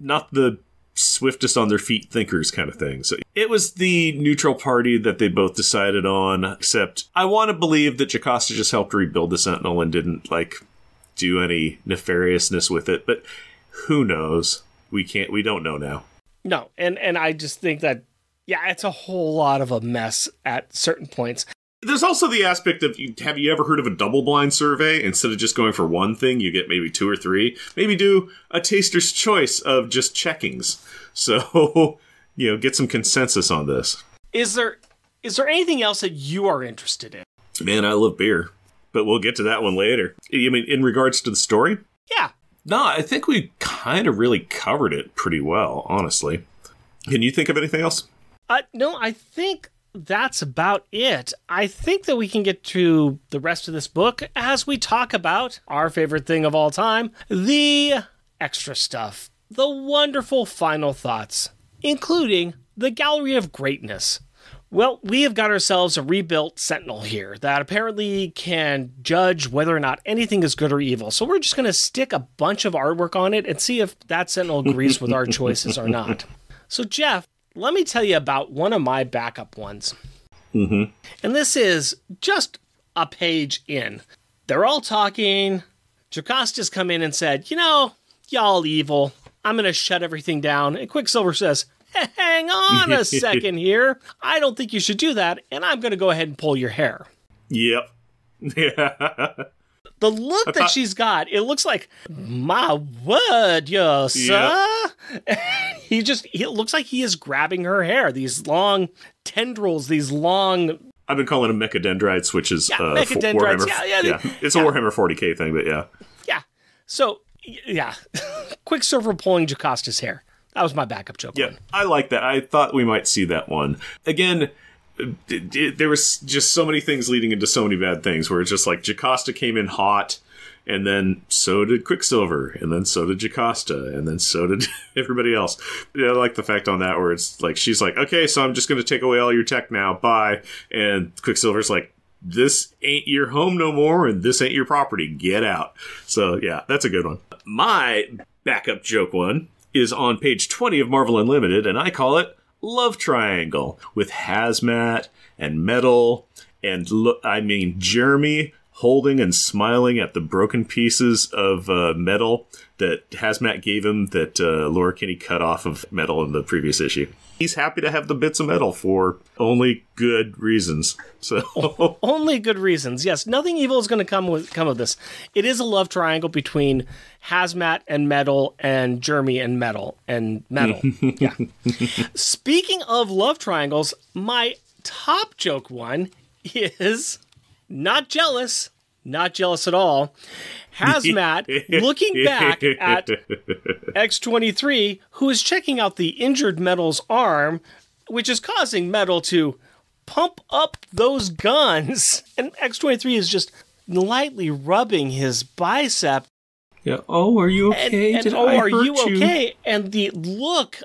[SPEAKER 1] Not the swiftest on their feet thinkers kind of thing. So it was the neutral party that they both decided on, except I want to believe that Jocasta just helped rebuild the Sentinel and didn't like do any nefariousness with it, but who knows? We can't we don't know now.
[SPEAKER 2] no, and and I just think that yeah, it's a whole lot of a mess at certain points.
[SPEAKER 1] There's also the aspect of have you ever heard of a double blind survey? Instead of just going for one thing, you get maybe two or three. Maybe do a taster's choice of just checkings. So, you know, get some consensus on this.
[SPEAKER 2] Is there is there anything else that you are interested in?
[SPEAKER 1] Man, I love beer, but we'll get to that one later. You mean in regards to the story?
[SPEAKER 2] Yeah.
[SPEAKER 1] No, I think we kind of really covered it pretty well, honestly. Can you think of anything else?
[SPEAKER 2] Uh, no, I think that's about it. I think that we can get to the rest of this book as we talk about our favorite thing of all time the extra stuff, the wonderful final thoughts, including the Gallery of Greatness. Well, we have got ourselves a rebuilt Sentinel here that apparently can judge whether or not anything is good or evil. So we're just going to stick a bunch of artwork on it and see if that Sentinel agrees with our choices or not. So, Jeff, let me tell you about one of my backup ones.
[SPEAKER 1] Mm-hmm.
[SPEAKER 2] And this is just a page in. They're all talking. Jocasta's come in and said, You know, y'all evil. I'm going to shut everything down. And Quicksilver says, Hang on a second here. I don't think you should do that. And I'm going to go ahead and pull your hair.
[SPEAKER 1] Yep. Yeah.
[SPEAKER 2] The look that she's got, it looks like, My word, yes, sir. he just, it looks like he is grabbing her hair. These long tendrils, these long
[SPEAKER 1] I've been calling them mechadendrites, which is
[SPEAKER 2] Yeah,
[SPEAKER 1] uh,
[SPEAKER 2] mechadendrites,
[SPEAKER 1] Warhammer.
[SPEAKER 2] yeah, yeah, they-
[SPEAKER 1] it's a. Warhammer 40k thing, but yeah.
[SPEAKER 2] Yeah. So, yeah. Quicksilver pulling Jocasta's hair. That was my backup joke.
[SPEAKER 1] Yeah,
[SPEAKER 2] one.
[SPEAKER 1] I like that. I thought we might see that one again. D- d- There was just so many things leading into so many bad things. Where it's just like Jocasta came in hot, and then so did Quicksilver, and then so did Jocasta, and then so did everybody else. I like the fact on that where it's like she's like, okay, so I'm just going to take away all your tech now, bye. And Quicksilver's like, this ain't your home no more, and this ain't your property. Get out. So yeah, that's a good one. My backup joke one is on page 20 of Marvel Unlimited, and I call it Love Triangle with Hazmat and Metal and look, I mean Jeremy holding and smiling at the broken pieces of uh, metal that Hazmat gave him that uh, Laura Kinney cut off of metal in the previous issue. He's happy to have the bits of metal for only good reasons. So
[SPEAKER 2] Only good reasons. Yes, nothing evil is going to come with come of this. It is a love triangle between Hazmat and Metal and Jeremy and Metal and Metal. yeah. Speaking of love triangles, my top joke one is not jealous, not jealous at all. Hazmat looking back at X23, who is checking out the injured Metal's arm, which is causing Metal to pump up those guns. And X23 is just lightly rubbing his bicep.
[SPEAKER 1] yeah. Oh, are you okay?
[SPEAKER 2] and,
[SPEAKER 1] Did
[SPEAKER 2] oh,
[SPEAKER 1] I
[SPEAKER 2] are
[SPEAKER 1] hurt
[SPEAKER 2] you okay? And the look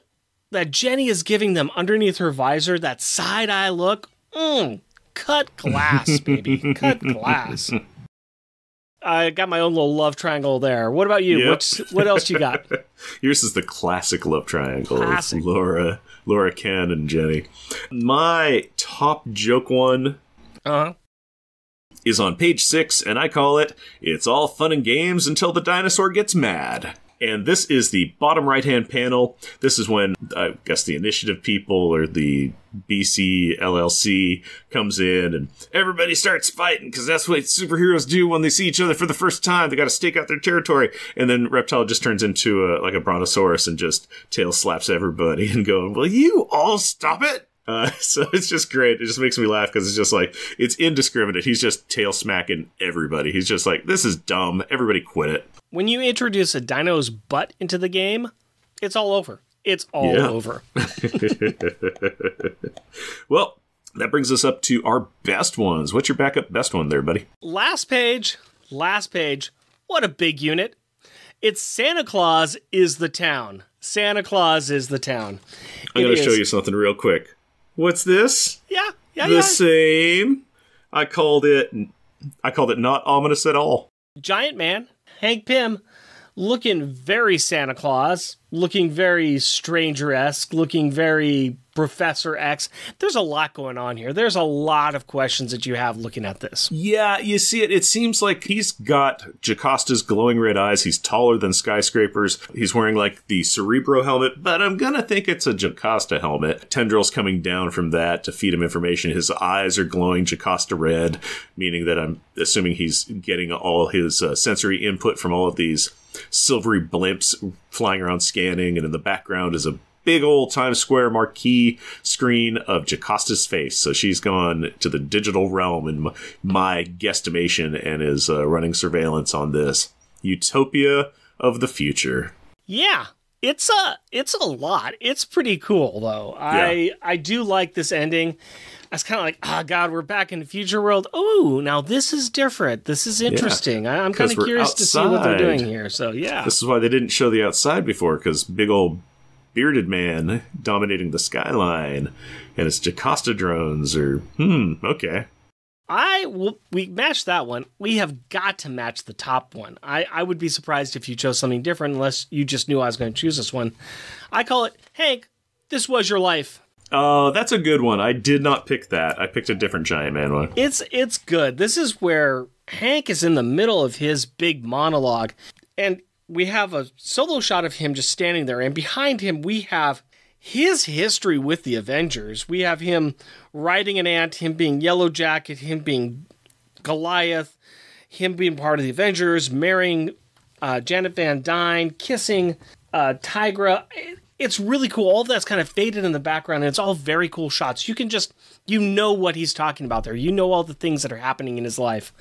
[SPEAKER 2] that Jenny is giving them underneath her visor, that side eye look, mm, cut glass, baby. cut glass. I got my own little love triangle there. What about you?
[SPEAKER 1] Yep.
[SPEAKER 2] What's, what else you got?
[SPEAKER 1] Yours is the classic love triangle.
[SPEAKER 2] Classic.
[SPEAKER 1] Laura, Laura, Ken, and Jenny. My top joke one
[SPEAKER 2] Uh-huh.
[SPEAKER 1] is on page six, and I call it It's All Fun and Games Until the Dinosaur Gets Mad. And this is the bottom right hand panel. This is when, I guess, the initiative people or the BC LLC comes in and everybody starts fighting because that's what superheroes do when they see each other for the first time. They got to stake out their territory. And then Reptile just turns into a, like a brontosaurus and just tail slaps everybody and going, Will you all stop it? Uh, so it's just great. It just makes me laugh because it's just like it's indiscriminate. He's just tail smacking everybody. He's just like, "This is dumb. Everybody quit it."
[SPEAKER 2] When you introduce a dino's butt into the game, it's all over. It's all
[SPEAKER 1] Yeah.
[SPEAKER 2] over.
[SPEAKER 1] Well, that brings us up to our best ones. What's your backup best one there, buddy?
[SPEAKER 2] Last page, last page. What a big unit. It's Santa Claus is the town. Santa Claus is the town.
[SPEAKER 1] I'm going to show you something real quick. What's this?
[SPEAKER 2] Yeah, yeah,
[SPEAKER 1] the
[SPEAKER 2] yeah.
[SPEAKER 1] same. I called it. I called it not ominous at all.
[SPEAKER 2] Giant Man, Hank Pym, looking very Santa Claus, looking very Stranger esque, looking very Professor X. There's a lot going on here. There's a lot of questions that you have looking at this.
[SPEAKER 1] Yeah, you see it. It seems like he's got Jocasta's glowing red eyes. He's taller than skyscrapers. He's wearing like the Cerebro helmet, but I'm gonna think it's a Jocasta helmet. Tendrils coming down from that to feed him information. His eyes are glowing Jocasta red, meaning that I'm assuming he's getting all his uh, sensory input from all of these silvery blimps flying around scanning, and in the background is a big old Times Square marquee screen of Jocasta's face. So she's gone to the digital realm in my guesstimation and is uh, running surveillance on this utopia of the future.
[SPEAKER 2] Yeah, it's a it's a lot. It's pretty cool though. I I do like this ending. I was kind of like, oh god, we're back in the future world. Oh, now this is different. This is interesting. I, I'm
[SPEAKER 1] 'Cause
[SPEAKER 2] kind of curious to see what they're doing here. So yeah,
[SPEAKER 1] This is why they didn't show the outside before, because big old bearded man dominating the skyline, and it's Jocasta drones. Or hmm, okay,
[SPEAKER 2] I will. We matched that one. We have got to match the top one. I I would be surprised if you chose something different unless you just knew I was going to choose this one. I call it Hank. This was your life.
[SPEAKER 1] Oh, that's a good one. I did not pick that. I picked a different giant man one.
[SPEAKER 2] It's it's good. This is where Hank is in the middle of his big monologue, and we have a solo shot of him just standing there, and behind him we have his history with the Avengers. We have him riding an ant, him being Yellow Jacket, him being Goliath, him being part of the Avengers, marrying uh, Janet Van Dyne, kissing uh, Tigra. It- It's really cool. All that's kind of faded in the background, and it's all very cool shots. You can just, you know what he's talking about there. You know all the things that are happening in his life.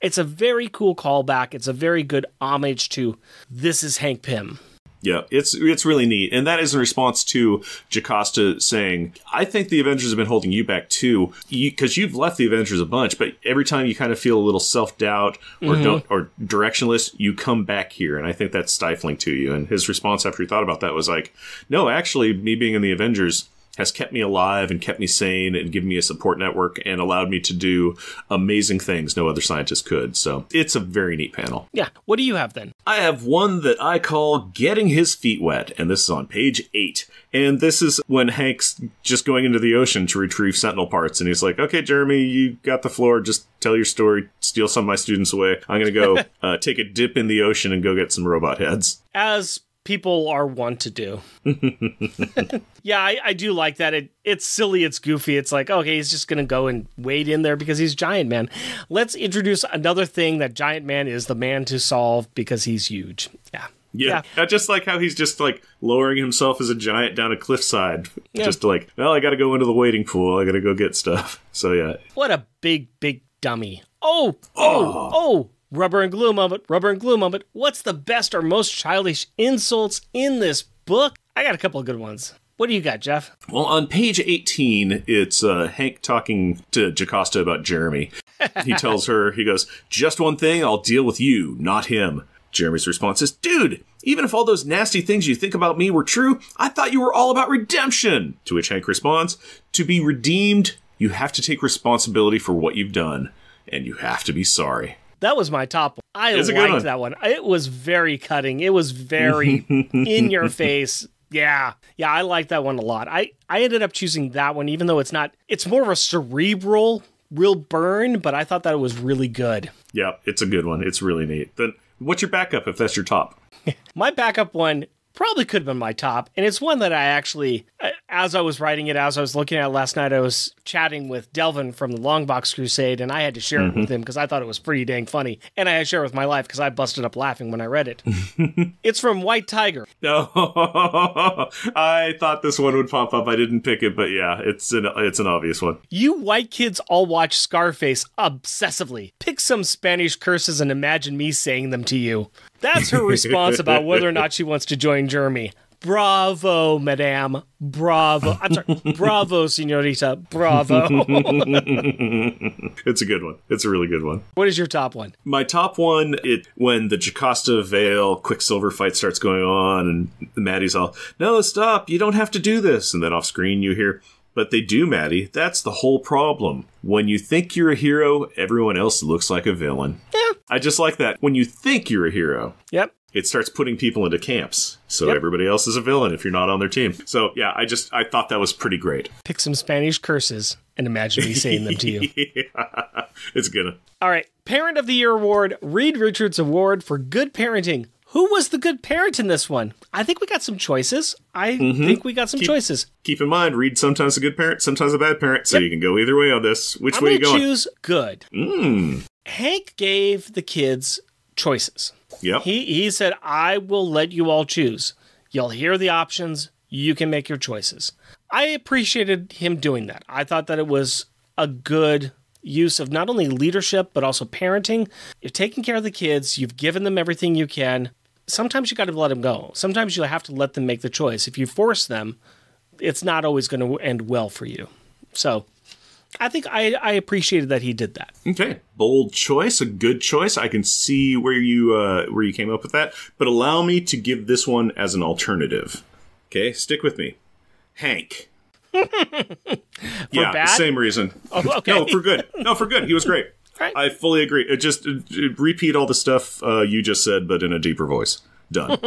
[SPEAKER 2] It's a very cool callback. It's a very good homage to this is Hank Pym.
[SPEAKER 1] Yeah, it's it's really neat, and that is in response to Jocasta saying, "I think the Avengers have been holding you back too, because you've left the Avengers a bunch, but every time you kind of feel a little self doubt or mm-hmm. don't or directionless, you come back here, and I think that's stifling to you." And his response after he thought about that was like, "No, actually, me being in the Avengers." Has kept me alive and kept me sane and given me a support network and allowed me to do amazing things no other scientist could. So it's a very neat panel.
[SPEAKER 2] Yeah. What do you have then?
[SPEAKER 1] I have one that I call Getting His Feet Wet, and this is on page eight. And this is when Hank's just going into the ocean to retrieve Sentinel parts, and he's like, "Okay, Jeremy, you got the floor. Just tell your story. Steal some of my students away. I'm gonna go uh, take a dip in the ocean and go get some robot heads."
[SPEAKER 2] As people are wont to do. yeah, I, I, do like that. It it's silly, it's goofy. It's like, okay, he's just gonna go and wade in there because he's Giant Man. Let's introduce another thing that Giant Man is the man to solve because he's huge. Yeah.
[SPEAKER 1] Yeah. yeah. just like how he's just like lowering himself as a giant down a cliffside. Yeah. Just like, well, I gotta go into the waiting pool. I gotta go get stuff. So yeah.
[SPEAKER 2] What a big, big dummy. Oh, oh, oh, oh. Rubber and glue moment, rubber and glue moment. What's the best or most childish insults in this book? I got a couple of good ones. What do you got, Jeff?
[SPEAKER 1] Well, on page 18, it's uh, Hank talking to Jocasta about Jeremy. he tells her, he goes, Just one thing, I'll deal with you, not him. Jeremy's response is, Dude, even if all those nasty things you think about me were true, I thought you were all about redemption. To which Hank responds, To be redeemed, you have to take responsibility for what you've done, and you have to be sorry.
[SPEAKER 2] That was my top one. I liked one. that one. It was very cutting. It was very in your face. Yeah. Yeah, I like that one a lot. I, I ended up choosing that one, even though it's not, it's more of a cerebral, real burn, but I thought that it was really good.
[SPEAKER 1] Yeah, it's a good one. It's really neat. Then what's your backup if that's your top?
[SPEAKER 2] My backup one probably could have been my top. And it's one that I actually, as I was writing it, as I was looking at it last night, I was chatting with Delvin from the Longbox Crusade, and I had to share mm-hmm. it with mm-hmm. him because I thought it was pretty dang funny. And I had to share it with my life because I busted up laughing when I read it. it's from White Tiger.
[SPEAKER 1] No, I thought this one would pop up. I didn't pick it, but yeah, it's an it's an obvious one.
[SPEAKER 2] You white kids all watch Scarface obsessively. Pick some Spanish curses and imagine me saying them to you. That's her response about whether or not she wants to join Jeremy. Bravo, madame. Bravo. I'm sorry. Bravo, senorita. Bravo.
[SPEAKER 1] it's a good one. It's a really good one.
[SPEAKER 2] What is your top one?
[SPEAKER 1] My top one, it when the Jocasta Vale Quicksilver fight starts going on and Maddie's all, no, stop. You don't have to do this. And then off screen you hear, but they do, Maddie. That's the whole problem. When you think you're a hero, everyone else looks like a villain.
[SPEAKER 2] Yeah.
[SPEAKER 1] I just like that. When you think you're a hero.
[SPEAKER 2] Yep
[SPEAKER 1] it starts putting people into camps. So yep. everybody else is a villain if you're not on their team. So yeah, I just I thought that was pretty great.
[SPEAKER 2] Pick some Spanish curses and imagine me saying them to you.
[SPEAKER 1] yeah, it's gonna.
[SPEAKER 2] All right. Parent of the Year Award, Reed Richards Award for Good Parenting. Who was the good parent in this one? I think we got some choices. I mm-hmm. think we got some
[SPEAKER 1] keep,
[SPEAKER 2] choices.
[SPEAKER 1] Keep in mind, Reed sometimes a good parent, sometimes a bad parent, so yep. you can go either way on this. Which
[SPEAKER 2] I'm
[SPEAKER 1] way you going?
[SPEAKER 2] Choose good.
[SPEAKER 1] Mm.
[SPEAKER 2] Hank gave the kids choices.
[SPEAKER 1] Yep.
[SPEAKER 2] He he said, "I will let you all choose. You'll hear the options. You can make your choices." I appreciated him doing that. I thought that it was a good use of not only leadership but also parenting. You're taking care of the kids. You've given them everything you can. Sometimes you got to let them go. Sometimes you have to let them make the choice. If you force them, it's not always going to end well for you. So I think I, I appreciated that he did that.
[SPEAKER 1] Okay, bold choice, a good choice. I can see where you uh, where you came up with that, but allow me to give this one as an alternative. Okay, stick with me, Hank. yeah,
[SPEAKER 2] bad?
[SPEAKER 1] same reason.
[SPEAKER 2] Oh, okay.
[SPEAKER 1] no, for good. No, for good. He was great.
[SPEAKER 2] Right.
[SPEAKER 1] I fully agree. It just it, repeat all the stuff uh, you just said, but in a deeper voice. Done.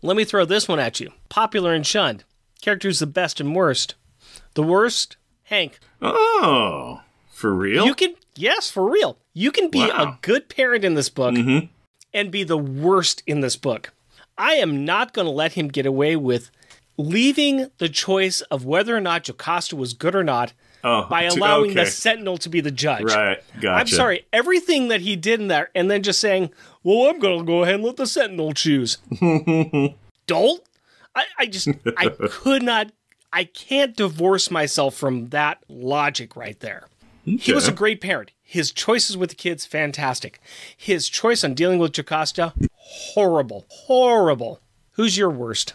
[SPEAKER 2] Let me throw this one at you. Popular and shunned. Characters the best and worst. The worst, Hank.
[SPEAKER 1] Oh, for real?
[SPEAKER 2] You can, yes, for real. You can be wow. a good parent in this book
[SPEAKER 1] mm-hmm.
[SPEAKER 2] and be the worst in this book. I am not going to let him get away with leaving the choice of whether or not Jocasta was good or not
[SPEAKER 1] oh,
[SPEAKER 2] by allowing okay. the Sentinel to be the judge.
[SPEAKER 1] Right, gotcha.
[SPEAKER 2] I'm sorry, everything that he did in there, and then just saying, well, I'm going to go ahead and let the Sentinel choose. Don't. I, I just, I could not I can't divorce myself from that logic right there. Okay. He was a great parent. His choices with the kids, fantastic. His choice on dealing with Jocasta, horrible. Horrible. Who's your worst?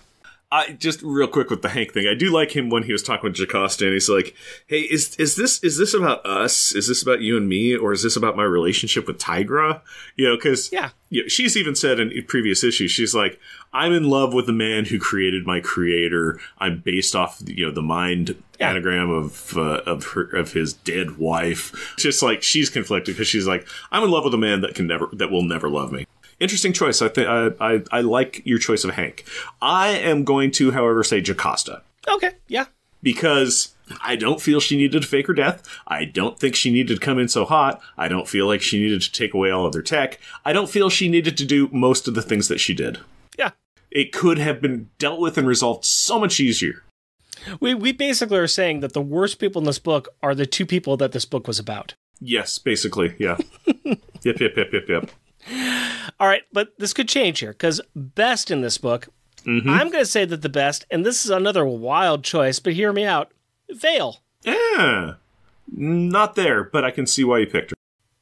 [SPEAKER 1] I just real quick with the Hank thing. I do like him when he was talking with Jocasta, and he's like, "Hey, is is this is this about us? Is this about you and me, or is this about my relationship with Tigra? You know, because
[SPEAKER 2] Yeah.
[SPEAKER 1] you know, she's even said in previous issues, she's like, "I'm in love with the man who created my creator. I'm based off you know the mind
[SPEAKER 2] Yeah.
[SPEAKER 1] anagram of uh, of her of his dead wife. Just like she's conflicted because she's like, I'm in love with a man that can never that will never love me. Interesting choice. I think I, I I like your choice of Hank. I am going to, however, say Jocasta
[SPEAKER 2] Okay, yeah.
[SPEAKER 1] because I don't feel she needed to fake her death. I don't think she needed to come in so hot. I don't feel like she needed to take away all of their tech. I don't feel she needed to do most of the things that she did.
[SPEAKER 2] Yeah.
[SPEAKER 1] It could have been dealt with and resolved so much easier.
[SPEAKER 2] We we basically are saying that the worst people in this book are the two people that this book was about.
[SPEAKER 1] Yes, basically, yeah. yep, yep, yep, yep, yep.
[SPEAKER 2] All right, but this could change here because best in this book,
[SPEAKER 1] Mm-hmm.
[SPEAKER 2] I'm going to say that the best, and this is another wild choice, but hear me out. Veil.
[SPEAKER 1] Yeah. Not there, but I can see why you picked her.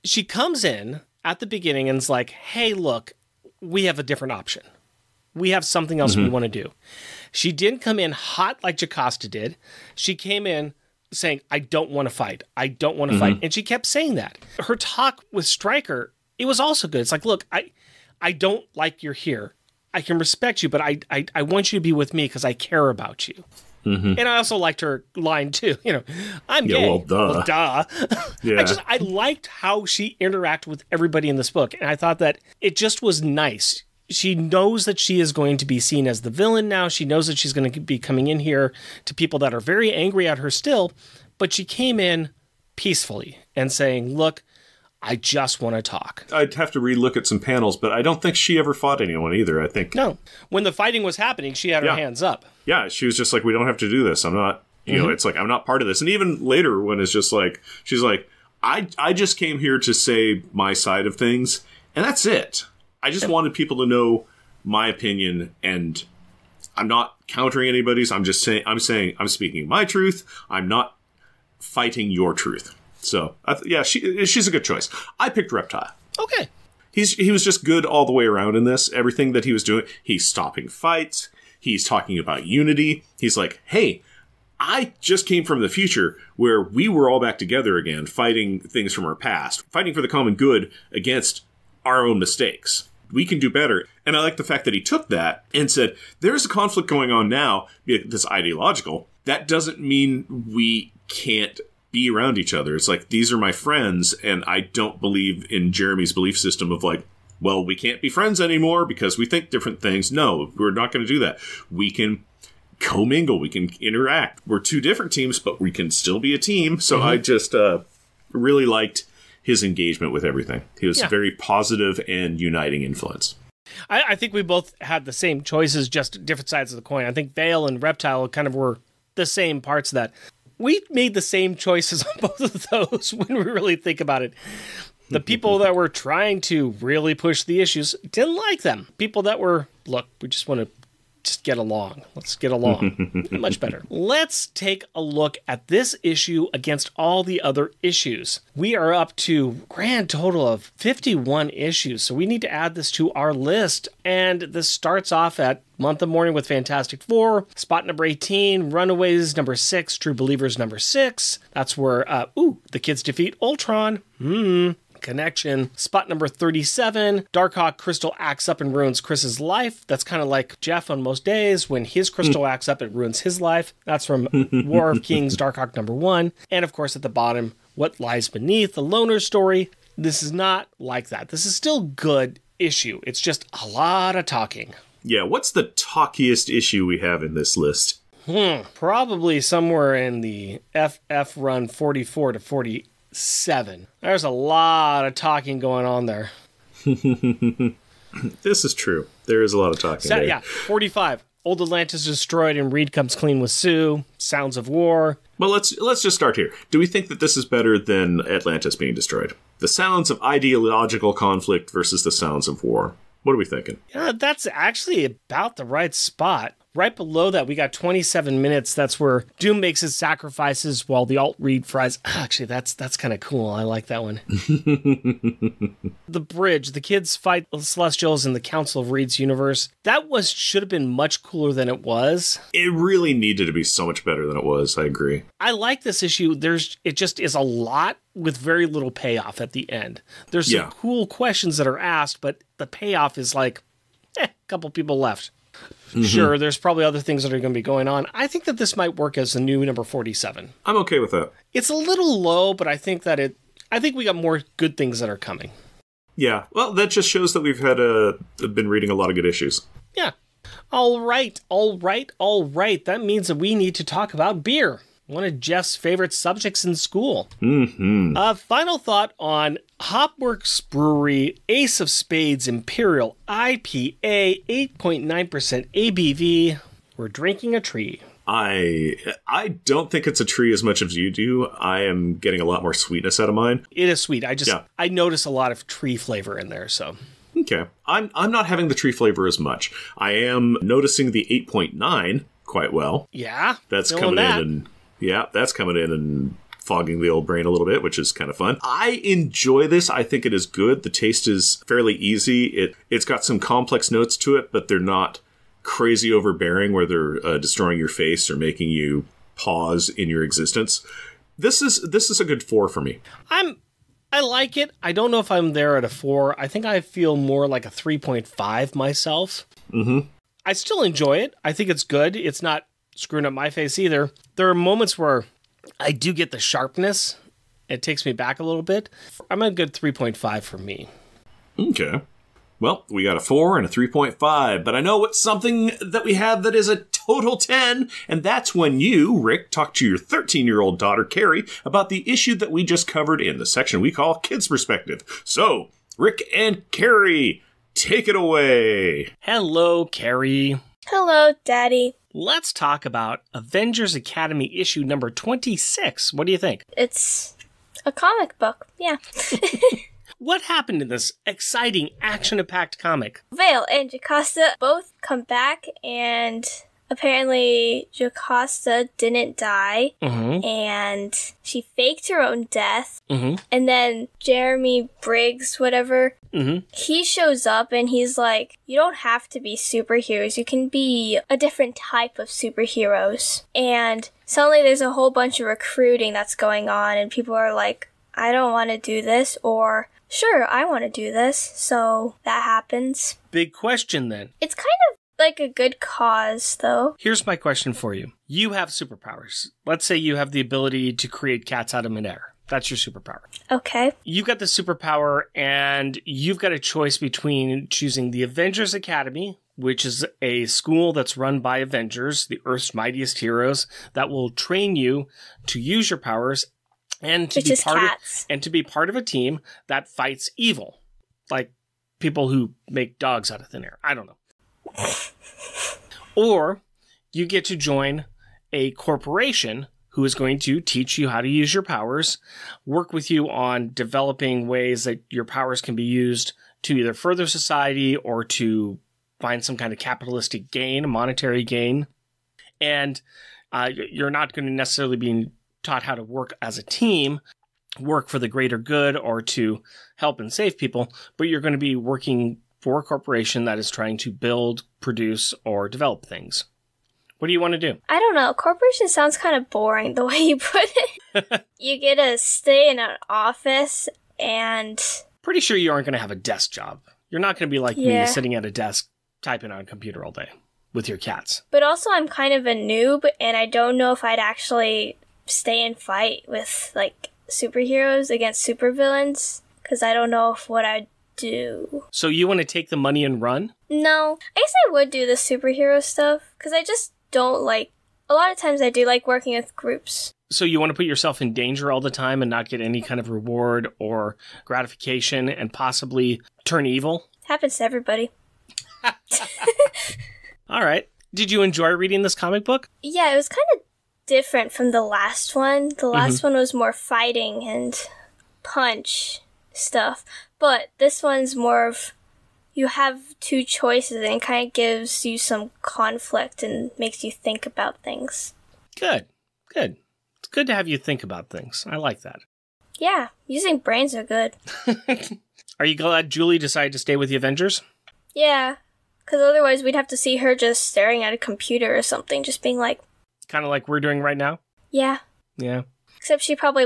[SPEAKER 2] She comes in at the beginning and is like, "Hey, look, we have a different option. We have something else we want to do." She didn't come in hot like Jocasta did. She came in saying, "I don't want to fight. I don't want to fight," and she kept saying that. Her talk with Striker, it was also good. It's like, "Look, I, I don't like you're here. I can respect you, but I, I, I want you to be with me because I care about you." Mm-hmm. And I also liked her line too. You know, I'm
[SPEAKER 1] Yeah,
[SPEAKER 2] gay.
[SPEAKER 1] well, duh.
[SPEAKER 2] duh.
[SPEAKER 1] Yeah.
[SPEAKER 2] I just I liked how she interacted with everybody in this book, and I thought that it just was nice. She knows that she is going to be seen as the villain now. She knows that she's going to be coming in here to people that are very angry at her still, but she came in peacefully and saying, "Look, I just want to talk."
[SPEAKER 1] I'd have to relook at some panels, but I don't think she ever fought anyone either. I think,
[SPEAKER 2] No, when the fighting was happening, she had her hands up.
[SPEAKER 1] yeah, she was just like, we don't have to do this. I'm not, you know, mm-hmm. it's like, I'm not part of this. And even later, when it's just like, she's like, I, I just came here to say my side of things, and that's it. I just wanted people to know my opinion, and I'm not countering anybody's. I'm just saying, I'm saying, I'm speaking my truth. I'm not fighting your truth. So, I th- yeah, she, she's a good choice. I picked Reptile.
[SPEAKER 2] Okay,
[SPEAKER 1] he's he was just good all the way around in this. Everything that he was doing, he's stopping fights. He's talking about unity. He's like, "Hey, I just came from the future where we were all back together again, fighting things from our past, fighting for the common good against our own mistakes. We can do better." And I like the fact that he took that and said, "There's a conflict going on now that's ideological. That doesn't mean we can't be around each other. It's like these are my friends, and I don't believe in Jeremy's belief system of like, well, we can't be friends anymore because we think different things. No, we're not going to do that. We can commingle, we can interact. We're two different teams, but we can still be a team. So I just uh, really liked his engagement with everything. He was
[SPEAKER 2] Yeah.
[SPEAKER 1] a very positive and uniting influence.
[SPEAKER 2] I, I think we both had the same choices, just different sides of the coin. I think Veil and Reptile kind of were the same parts of that. We made the same choices on both of those when we really think about it. The people that were trying to really push the issues didn't like them. People that were, look, we just want to just get along. Let's get along. Much better. Let's take a look at this issue against all the other issues. We are up to grand total of 51 issues, so we need to add this to our list. And this starts off at Month of Mourning with Fantastic Four, spot number 18, Runaways number 6, True Believers number 6. That's where, uh, ooh, the kids defeat Ultron. Hmm connection. Spot number 37, Darkhawk crystal acts up and ruins Chris's life. That's kind of like Jeff on most days when his crystal acts up, it ruins his life. That's from War of Kings, Darkhawk number one. And of course, at the bottom, What Lies Beneath, the loner story. This is not like that. This is still good issue. It's just a lot of talking.
[SPEAKER 1] Yeah, what's the talkiest issue we have in this list?
[SPEAKER 2] Hmm, probably somewhere in the FF run 44 to 47. There's a lot of talking going on there.
[SPEAKER 1] This is true. There is a lot of talking.
[SPEAKER 2] So, yeah, 45. Old Atlantis destroyed and Reed comes clean with Sue. Sounds of War.
[SPEAKER 1] Well, let's let's just start here. Do we think that this is better than Atlantis being destroyed? The sounds of ideological conflict versus the sounds of war. What are we thinking?
[SPEAKER 2] Yeah, that's actually about the right spot. Right below that, we got 27 minutes. That's where Doom makes his sacrifices while the alt Reed fries. Actually, that's that's kind of cool. I like that one. the bridge, the kids fight the Celestials in the Council of Reed's universe. That was should have been much cooler than it was.
[SPEAKER 1] It really needed to be so much better than it was. I agree.
[SPEAKER 2] I like this issue. There's it just is a lot with very little payoff at the end. There's some
[SPEAKER 1] Yeah.
[SPEAKER 2] cool questions that are asked, but the payoff is like, eh, a couple people left. Sure, there's probably other things that are going to be going on. I think that this might work as the new number 47.
[SPEAKER 1] I'm okay with that.
[SPEAKER 2] It's a little low, but I think that it. I think we got more good things that are coming.
[SPEAKER 1] Yeah. Well, that just shows that we've had uh, been reading a lot of good issues.
[SPEAKER 2] Yeah. All right, all right, all right. That means that we need to talk about beer. One of Jeff's favorite subjects in school.
[SPEAKER 1] Hmm.
[SPEAKER 2] Uh, final thought on Hopworks Brewery Ace of Spades Imperial IPA, 8.9% ABV. We're drinking a tree.
[SPEAKER 1] I I don't think it's a tree as much as you do. I am getting a lot more sweetness out of mine.
[SPEAKER 2] It is sweet. I just
[SPEAKER 1] Yeah.
[SPEAKER 2] I notice a lot of tree flavor in there. So
[SPEAKER 1] Okay. I'm I'm not having the tree flavor as much. I am noticing the 8.9 quite well.
[SPEAKER 2] yeah,
[SPEAKER 1] That's coming
[SPEAKER 2] that.
[SPEAKER 1] in and yeah, that's coming in and fogging the old brain a little bit, which is kind of fun. I enjoy this. I think it is good. The taste is fairly easy. It it's got some complex notes to it, but they're not crazy overbearing where they're uh, destroying your face or making you pause in your existence. This is this is a good 4 for me.
[SPEAKER 2] I'm I like it. I don't know if I'm there at a four. I think I feel more like a three point five myself. Mm-hmm. I still enjoy it. I think it's good. It's not screwing up my face either. There are moments where I do get the sharpness. It takes me back a little bit. I'm a good three point five for me.
[SPEAKER 1] Okay. Well, we got a 4 and a 3.5, but I know what's something that we have that is a total 10, and that's when you, Rick, talked to your 13 year old daughter, Carrie, about the issue that we just covered in the section we call Kids Perspective. So, Rick and Carrie, take it away.
[SPEAKER 2] Hello, Carrie.
[SPEAKER 3] Hello, Daddy.
[SPEAKER 2] Let's talk about Avengers Academy issue number 26. What do you think?
[SPEAKER 3] It's a comic book. Yeah.
[SPEAKER 2] What happened in this exciting, action packed comic?
[SPEAKER 3] Veil and Jocasta both come back, and apparently Jocasta didn't die,
[SPEAKER 2] Mm
[SPEAKER 3] and she faked her own death.
[SPEAKER 2] hmm. Mm
[SPEAKER 3] And then Jeremy Briggs, whatever,
[SPEAKER 2] hmm. Mm hmm.
[SPEAKER 3] he shows up and he's like, You don't have to be superheroes. You can be a different type of superheroes. And suddenly there's a whole bunch of recruiting that's going on, and people are like, I don't want to do this, or Sure, I want to do this. So that happens.
[SPEAKER 2] Big question then.
[SPEAKER 3] It's kind of like a good cause, though.
[SPEAKER 2] Here's my question for you. You have superpowers. Let's say you have the ability to create cats out of midair. That's your superpower.
[SPEAKER 3] Okay.
[SPEAKER 2] You've got the superpower, and you've got a choice between choosing the Avengers Academy, which is a school that's run by Avengers, the Earth's mightiest heroes, that will train you to use your powers and to
[SPEAKER 3] Which
[SPEAKER 2] be part
[SPEAKER 3] cats.
[SPEAKER 2] of and to be part of a team that fights evil, like people who make dogs out of thin air. I don't know. Or you get to join a corporation who is going to teach you how to use your powers, work with you on developing ways that your powers can be used to either further society or to find some kind of capitalistic gain, a monetary gain. And uh, you're not going to necessarily be taught how to work as a team, work for the greater good, or to help and save people, but you're going to be working for a corporation that is trying to build, produce, or develop things. What do you want to do?
[SPEAKER 3] I don't know. Corporation sounds kind of boring the way you put it. you get to stay in an office and
[SPEAKER 2] Pretty sure you aren't going to have a desk job. You're not going to be like me sitting at a desk typing on a computer all day with your cats.
[SPEAKER 3] But also, I'm kind of a noob, and I don't know if I'd actually stay and fight with like superheroes against supervillains because I don't know if what I'd do.
[SPEAKER 2] So you want to take the money and run?
[SPEAKER 3] No, I guess I would do the superhero stuff because I just don't like. A lot of times, I do like working with groups.
[SPEAKER 2] So you want to put yourself in danger all the time and not get any kind of reward or gratification and possibly turn evil?
[SPEAKER 3] Happens to everybody.
[SPEAKER 2] All right. Did you enjoy reading this comic book?
[SPEAKER 3] Yeah, it was kind of different from the last one. The last mm-hmm. one was more fighting and punch stuff, but this one's more of you have two choices and it kind of gives you some conflict and makes you think about things.
[SPEAKER 2] Good. Good. It's good to have you think about things. I like that.
[SPEAKER 3] Yeah, using brains are good.
[SPEAKER 2] Are you glad Julie decided to stay with the Avengers?
[SPEAKER 3] Yeah, because otherwise we'd have to see her just staring at a computer or something, just being like,
[SPEAKER 2] Kind of like we're doing right now?
[SPEAKER 3] yeah.
[SPEAKER 2] Yeah.
[SPEAKER 3] Except she probably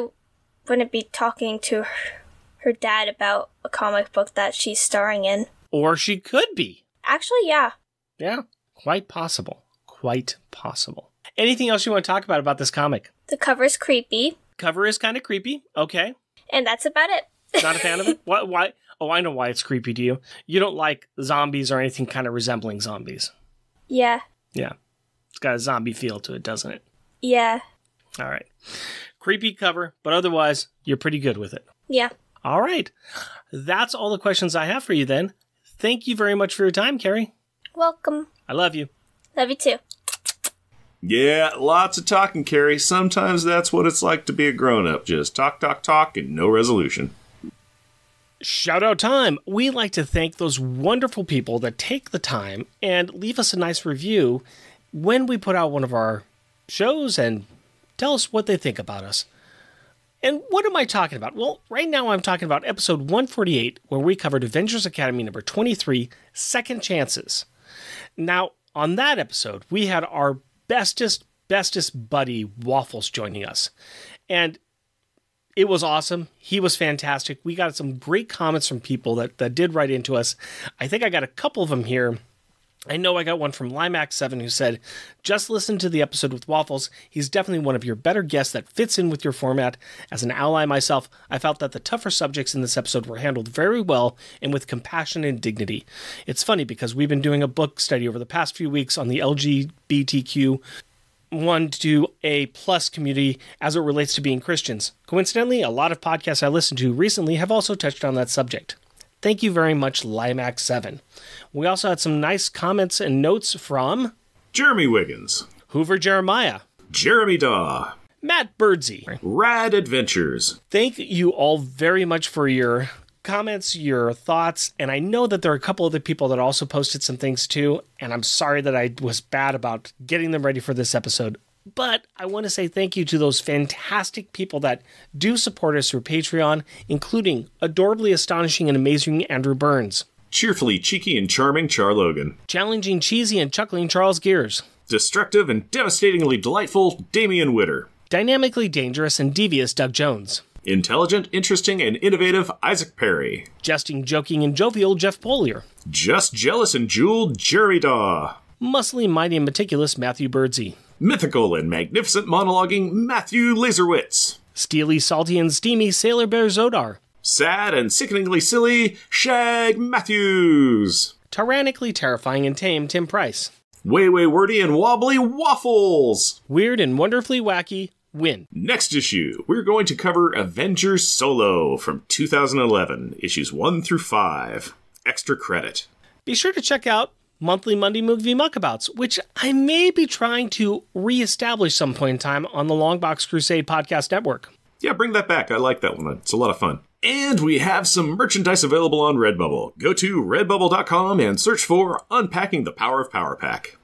[SPEAKER 3] wouldn't be talking to her, her dad about a comic book that she's starring in.
[SPEAKER 2] Or she could be.
[SPEAKER 3] Actually, yeah.
[SPEAKER 2] Yeah. Quite possible. Quite possible. Anything else you want to talk about about this comic?
[SPEAKER 3] The cover's creepy,
[SPEAKER 2] Cover is kind of creepy. Okay.
[SPEAKER 3] and that's about it.
[SPEAKER 2] Not a fan of it? Why? Why? Oh, I know why it's creepy to you. You don't like zombies or anything kind of resembling zombies.
[SPEAKER 3] Yeah,
[SPEAKER 2] Yeah. It's got a zombie feel to it, doesn't it?
[SPEAKER 3] yeah,
[SPEAKER 2] All right. Creepy cover, but otherwise, you're pretty good with it.
[SPEAKER 3] yeah.
[SPEAKER 2] All right. That's all the questions I have for you then. Thank you very much for your time, Carrie.
[SPEAKER 3] Welcome.
[SPEAKER 2] I love you.
[SPEAKER 3] Love you too.
[SPEAKER 1] Yeah, lots of talking, Carrie. Sometimes that's what it's like to be a grown up. Just talk, talk, talk, and no resolution.
[SPEAKER 2] Shout out time. We like to thank those wonderful people that take the time and leave us a nice review when we put out one of our shows and tell us what they think about us. And what am I talking about? Well, right now I'm talking about episode 148, where we covered Avengers Academy number 23, Second Chances. Now, on that episode, we had our bestest, bestest buddy Waffles joining us. And it was awesome. He was fantastic. We got some great comments from people that, that did write into us. I think I got a couple of them here. I know I got one from Limax7 who said, Just listen to the episode with Waffles. He's definitely one of your better guests that fits in with your format. As an ally myself, I felt that the tougher subjects in this episode were handled very well and with compassion and dignity. It's funny because we've been doing a book study over the past few weeks on the LGBTQ one to a plus community as it relates to being Christians. Coincidentally, a lot of podcasts I listened to recently have also touched on that subject. Thank you very much, Limax7. We also had some nice comments and notes from
[SPEAKER 1] Jeremy Wiggins,
[SPEAKER 2] Hoover Jeremiah,
[SPEAKER 1] Jeremy Daw,
[SPEAKER 2] Matt Birdsey.
[SPEAKER 1] Rad Adventures,
[SPEAKER 2] Thank you all very much for your comments, your thoughts, and I know that there are a couple other people that also posted some things too, and I'm sorry that I was bad about getting them ready for this episode. But I want to say thank you to those fantastic people that do support us through Patreon, including adorably astonishing and amazing Andrew Burns,
[SPEAKER 1] cheerfully cheeky and charming Char Logan,
[SPEAKER 2] challenging cheesy and chuckling Charles Gears,
[SPEAKER 1] destructive and devastatingly delightful Damian Witter,
[SPEAKER 2] dynamically dangerous and devious Doug Jones,
[SPEAKER 1] intelligent, interesting, and innovative Isaac Perry,
[SPEAKER 2] jesting, joking, and jovial Jeff Polier,
[SPEAKER 1] just jealous and jeweled Jeremy Daw,
[SPEAKER 2] muscly, mighty, and meticulous Matthew Birdsey.
[SPEAKER 1] Mythical and magnificent monologuing Matthew Laserwitz,
[SPEAKER 2] Steely, salty, and steamy Sailor Bear Zodar.
[SPEAKER 1] sad and sickeningly silly Shag Matthews,
[SPEAKER 2] Tyrannically terrifying and tame Tim Price.
[SPEAKER 1] way way wordy and wobbly Waffles.
[SPEAKER 2] Weird and wonderfully wacky Win.
[SPEAKER 1] Next issue, we're going to cover Avengers Solo from 2011, issues 1 through 5. Extra credit.
[SPEAKER 2] Be sure to check out Monthly Monday Movie Muckabouts, which I may be trying to reestablish some point in time on the Longbox Crusade Podcast Network.
[SPEAKER 1] Yeah, bring that back. I like that one. It's a lot of fun. And we have some merchandise available on Redbubble. Go to redbubble.com and search for Unpacking the Power of Power Pack.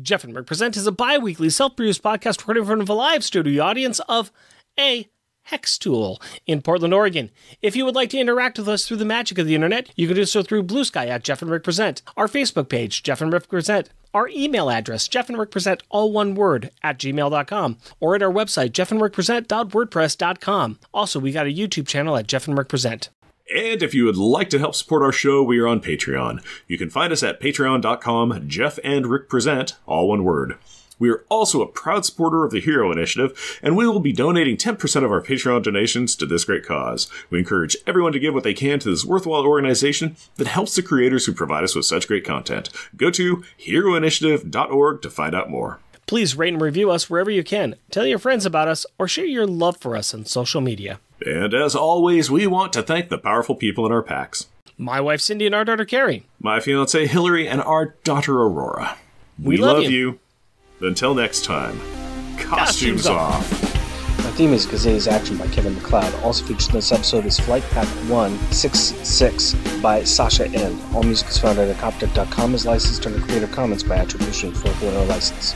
[SPEAKER 2] Jeff and Rick Present is a bi weekly self produced podcast recorded in front of a live studio audience of a Hex Tool in Portland, Oregon. If you would like to interact with us through the magic of the internet, you can do so through Blue Sky at Jeff and Rick Present, our Facebook page, Jeff and Rick Present, our email address, Jeff and Rick Present, all one word, at gmail.com, or at our website, jeffandrickpresent.wordpress.com. Also, we got a YouTube channel at Jeff and Rick Present.
[SPEAKER 1] And if you would like to help support our show, we are on Patreon. You can find us at patreon.com, Jeff and Rick Present, all one word. We are also a proud supporter of the Hero Initiative, and we will be donating 10% of our Patreon donations to this great cause. We encourage everyone to give what they can to this worthwhile organization that helps the creators who provide us with such great content. Go to heroinitiative.org to find out more.
[SPEAKER 2] Please rate and review us wherever you can. Tell your friends about us or share your love for us on social media.
[SPEAKER 1] And as always, we want to thank the powerful people in our packs.
[SPEAKER 2] My wife Cindy and our daughter Carrie.
[SPEAKER 1] My fiancee Hillary and our daughter Aurora.
[SPEAKER 2] We love you.
[SPEAKER 1] Until next time,
[SPEAKER 2] Costumes
[SPEAKER 1] costumes,
[SPEAKER 2] off.
[SPEAKER 1] My
[SPEAKER 2] theme is Gazette's Action by Kevin MacLeod. Also featured in this episode is Flight Path 166 by Sasha N. All music is found at acoptic.com is licensed under Creative Commons by attribution for a license.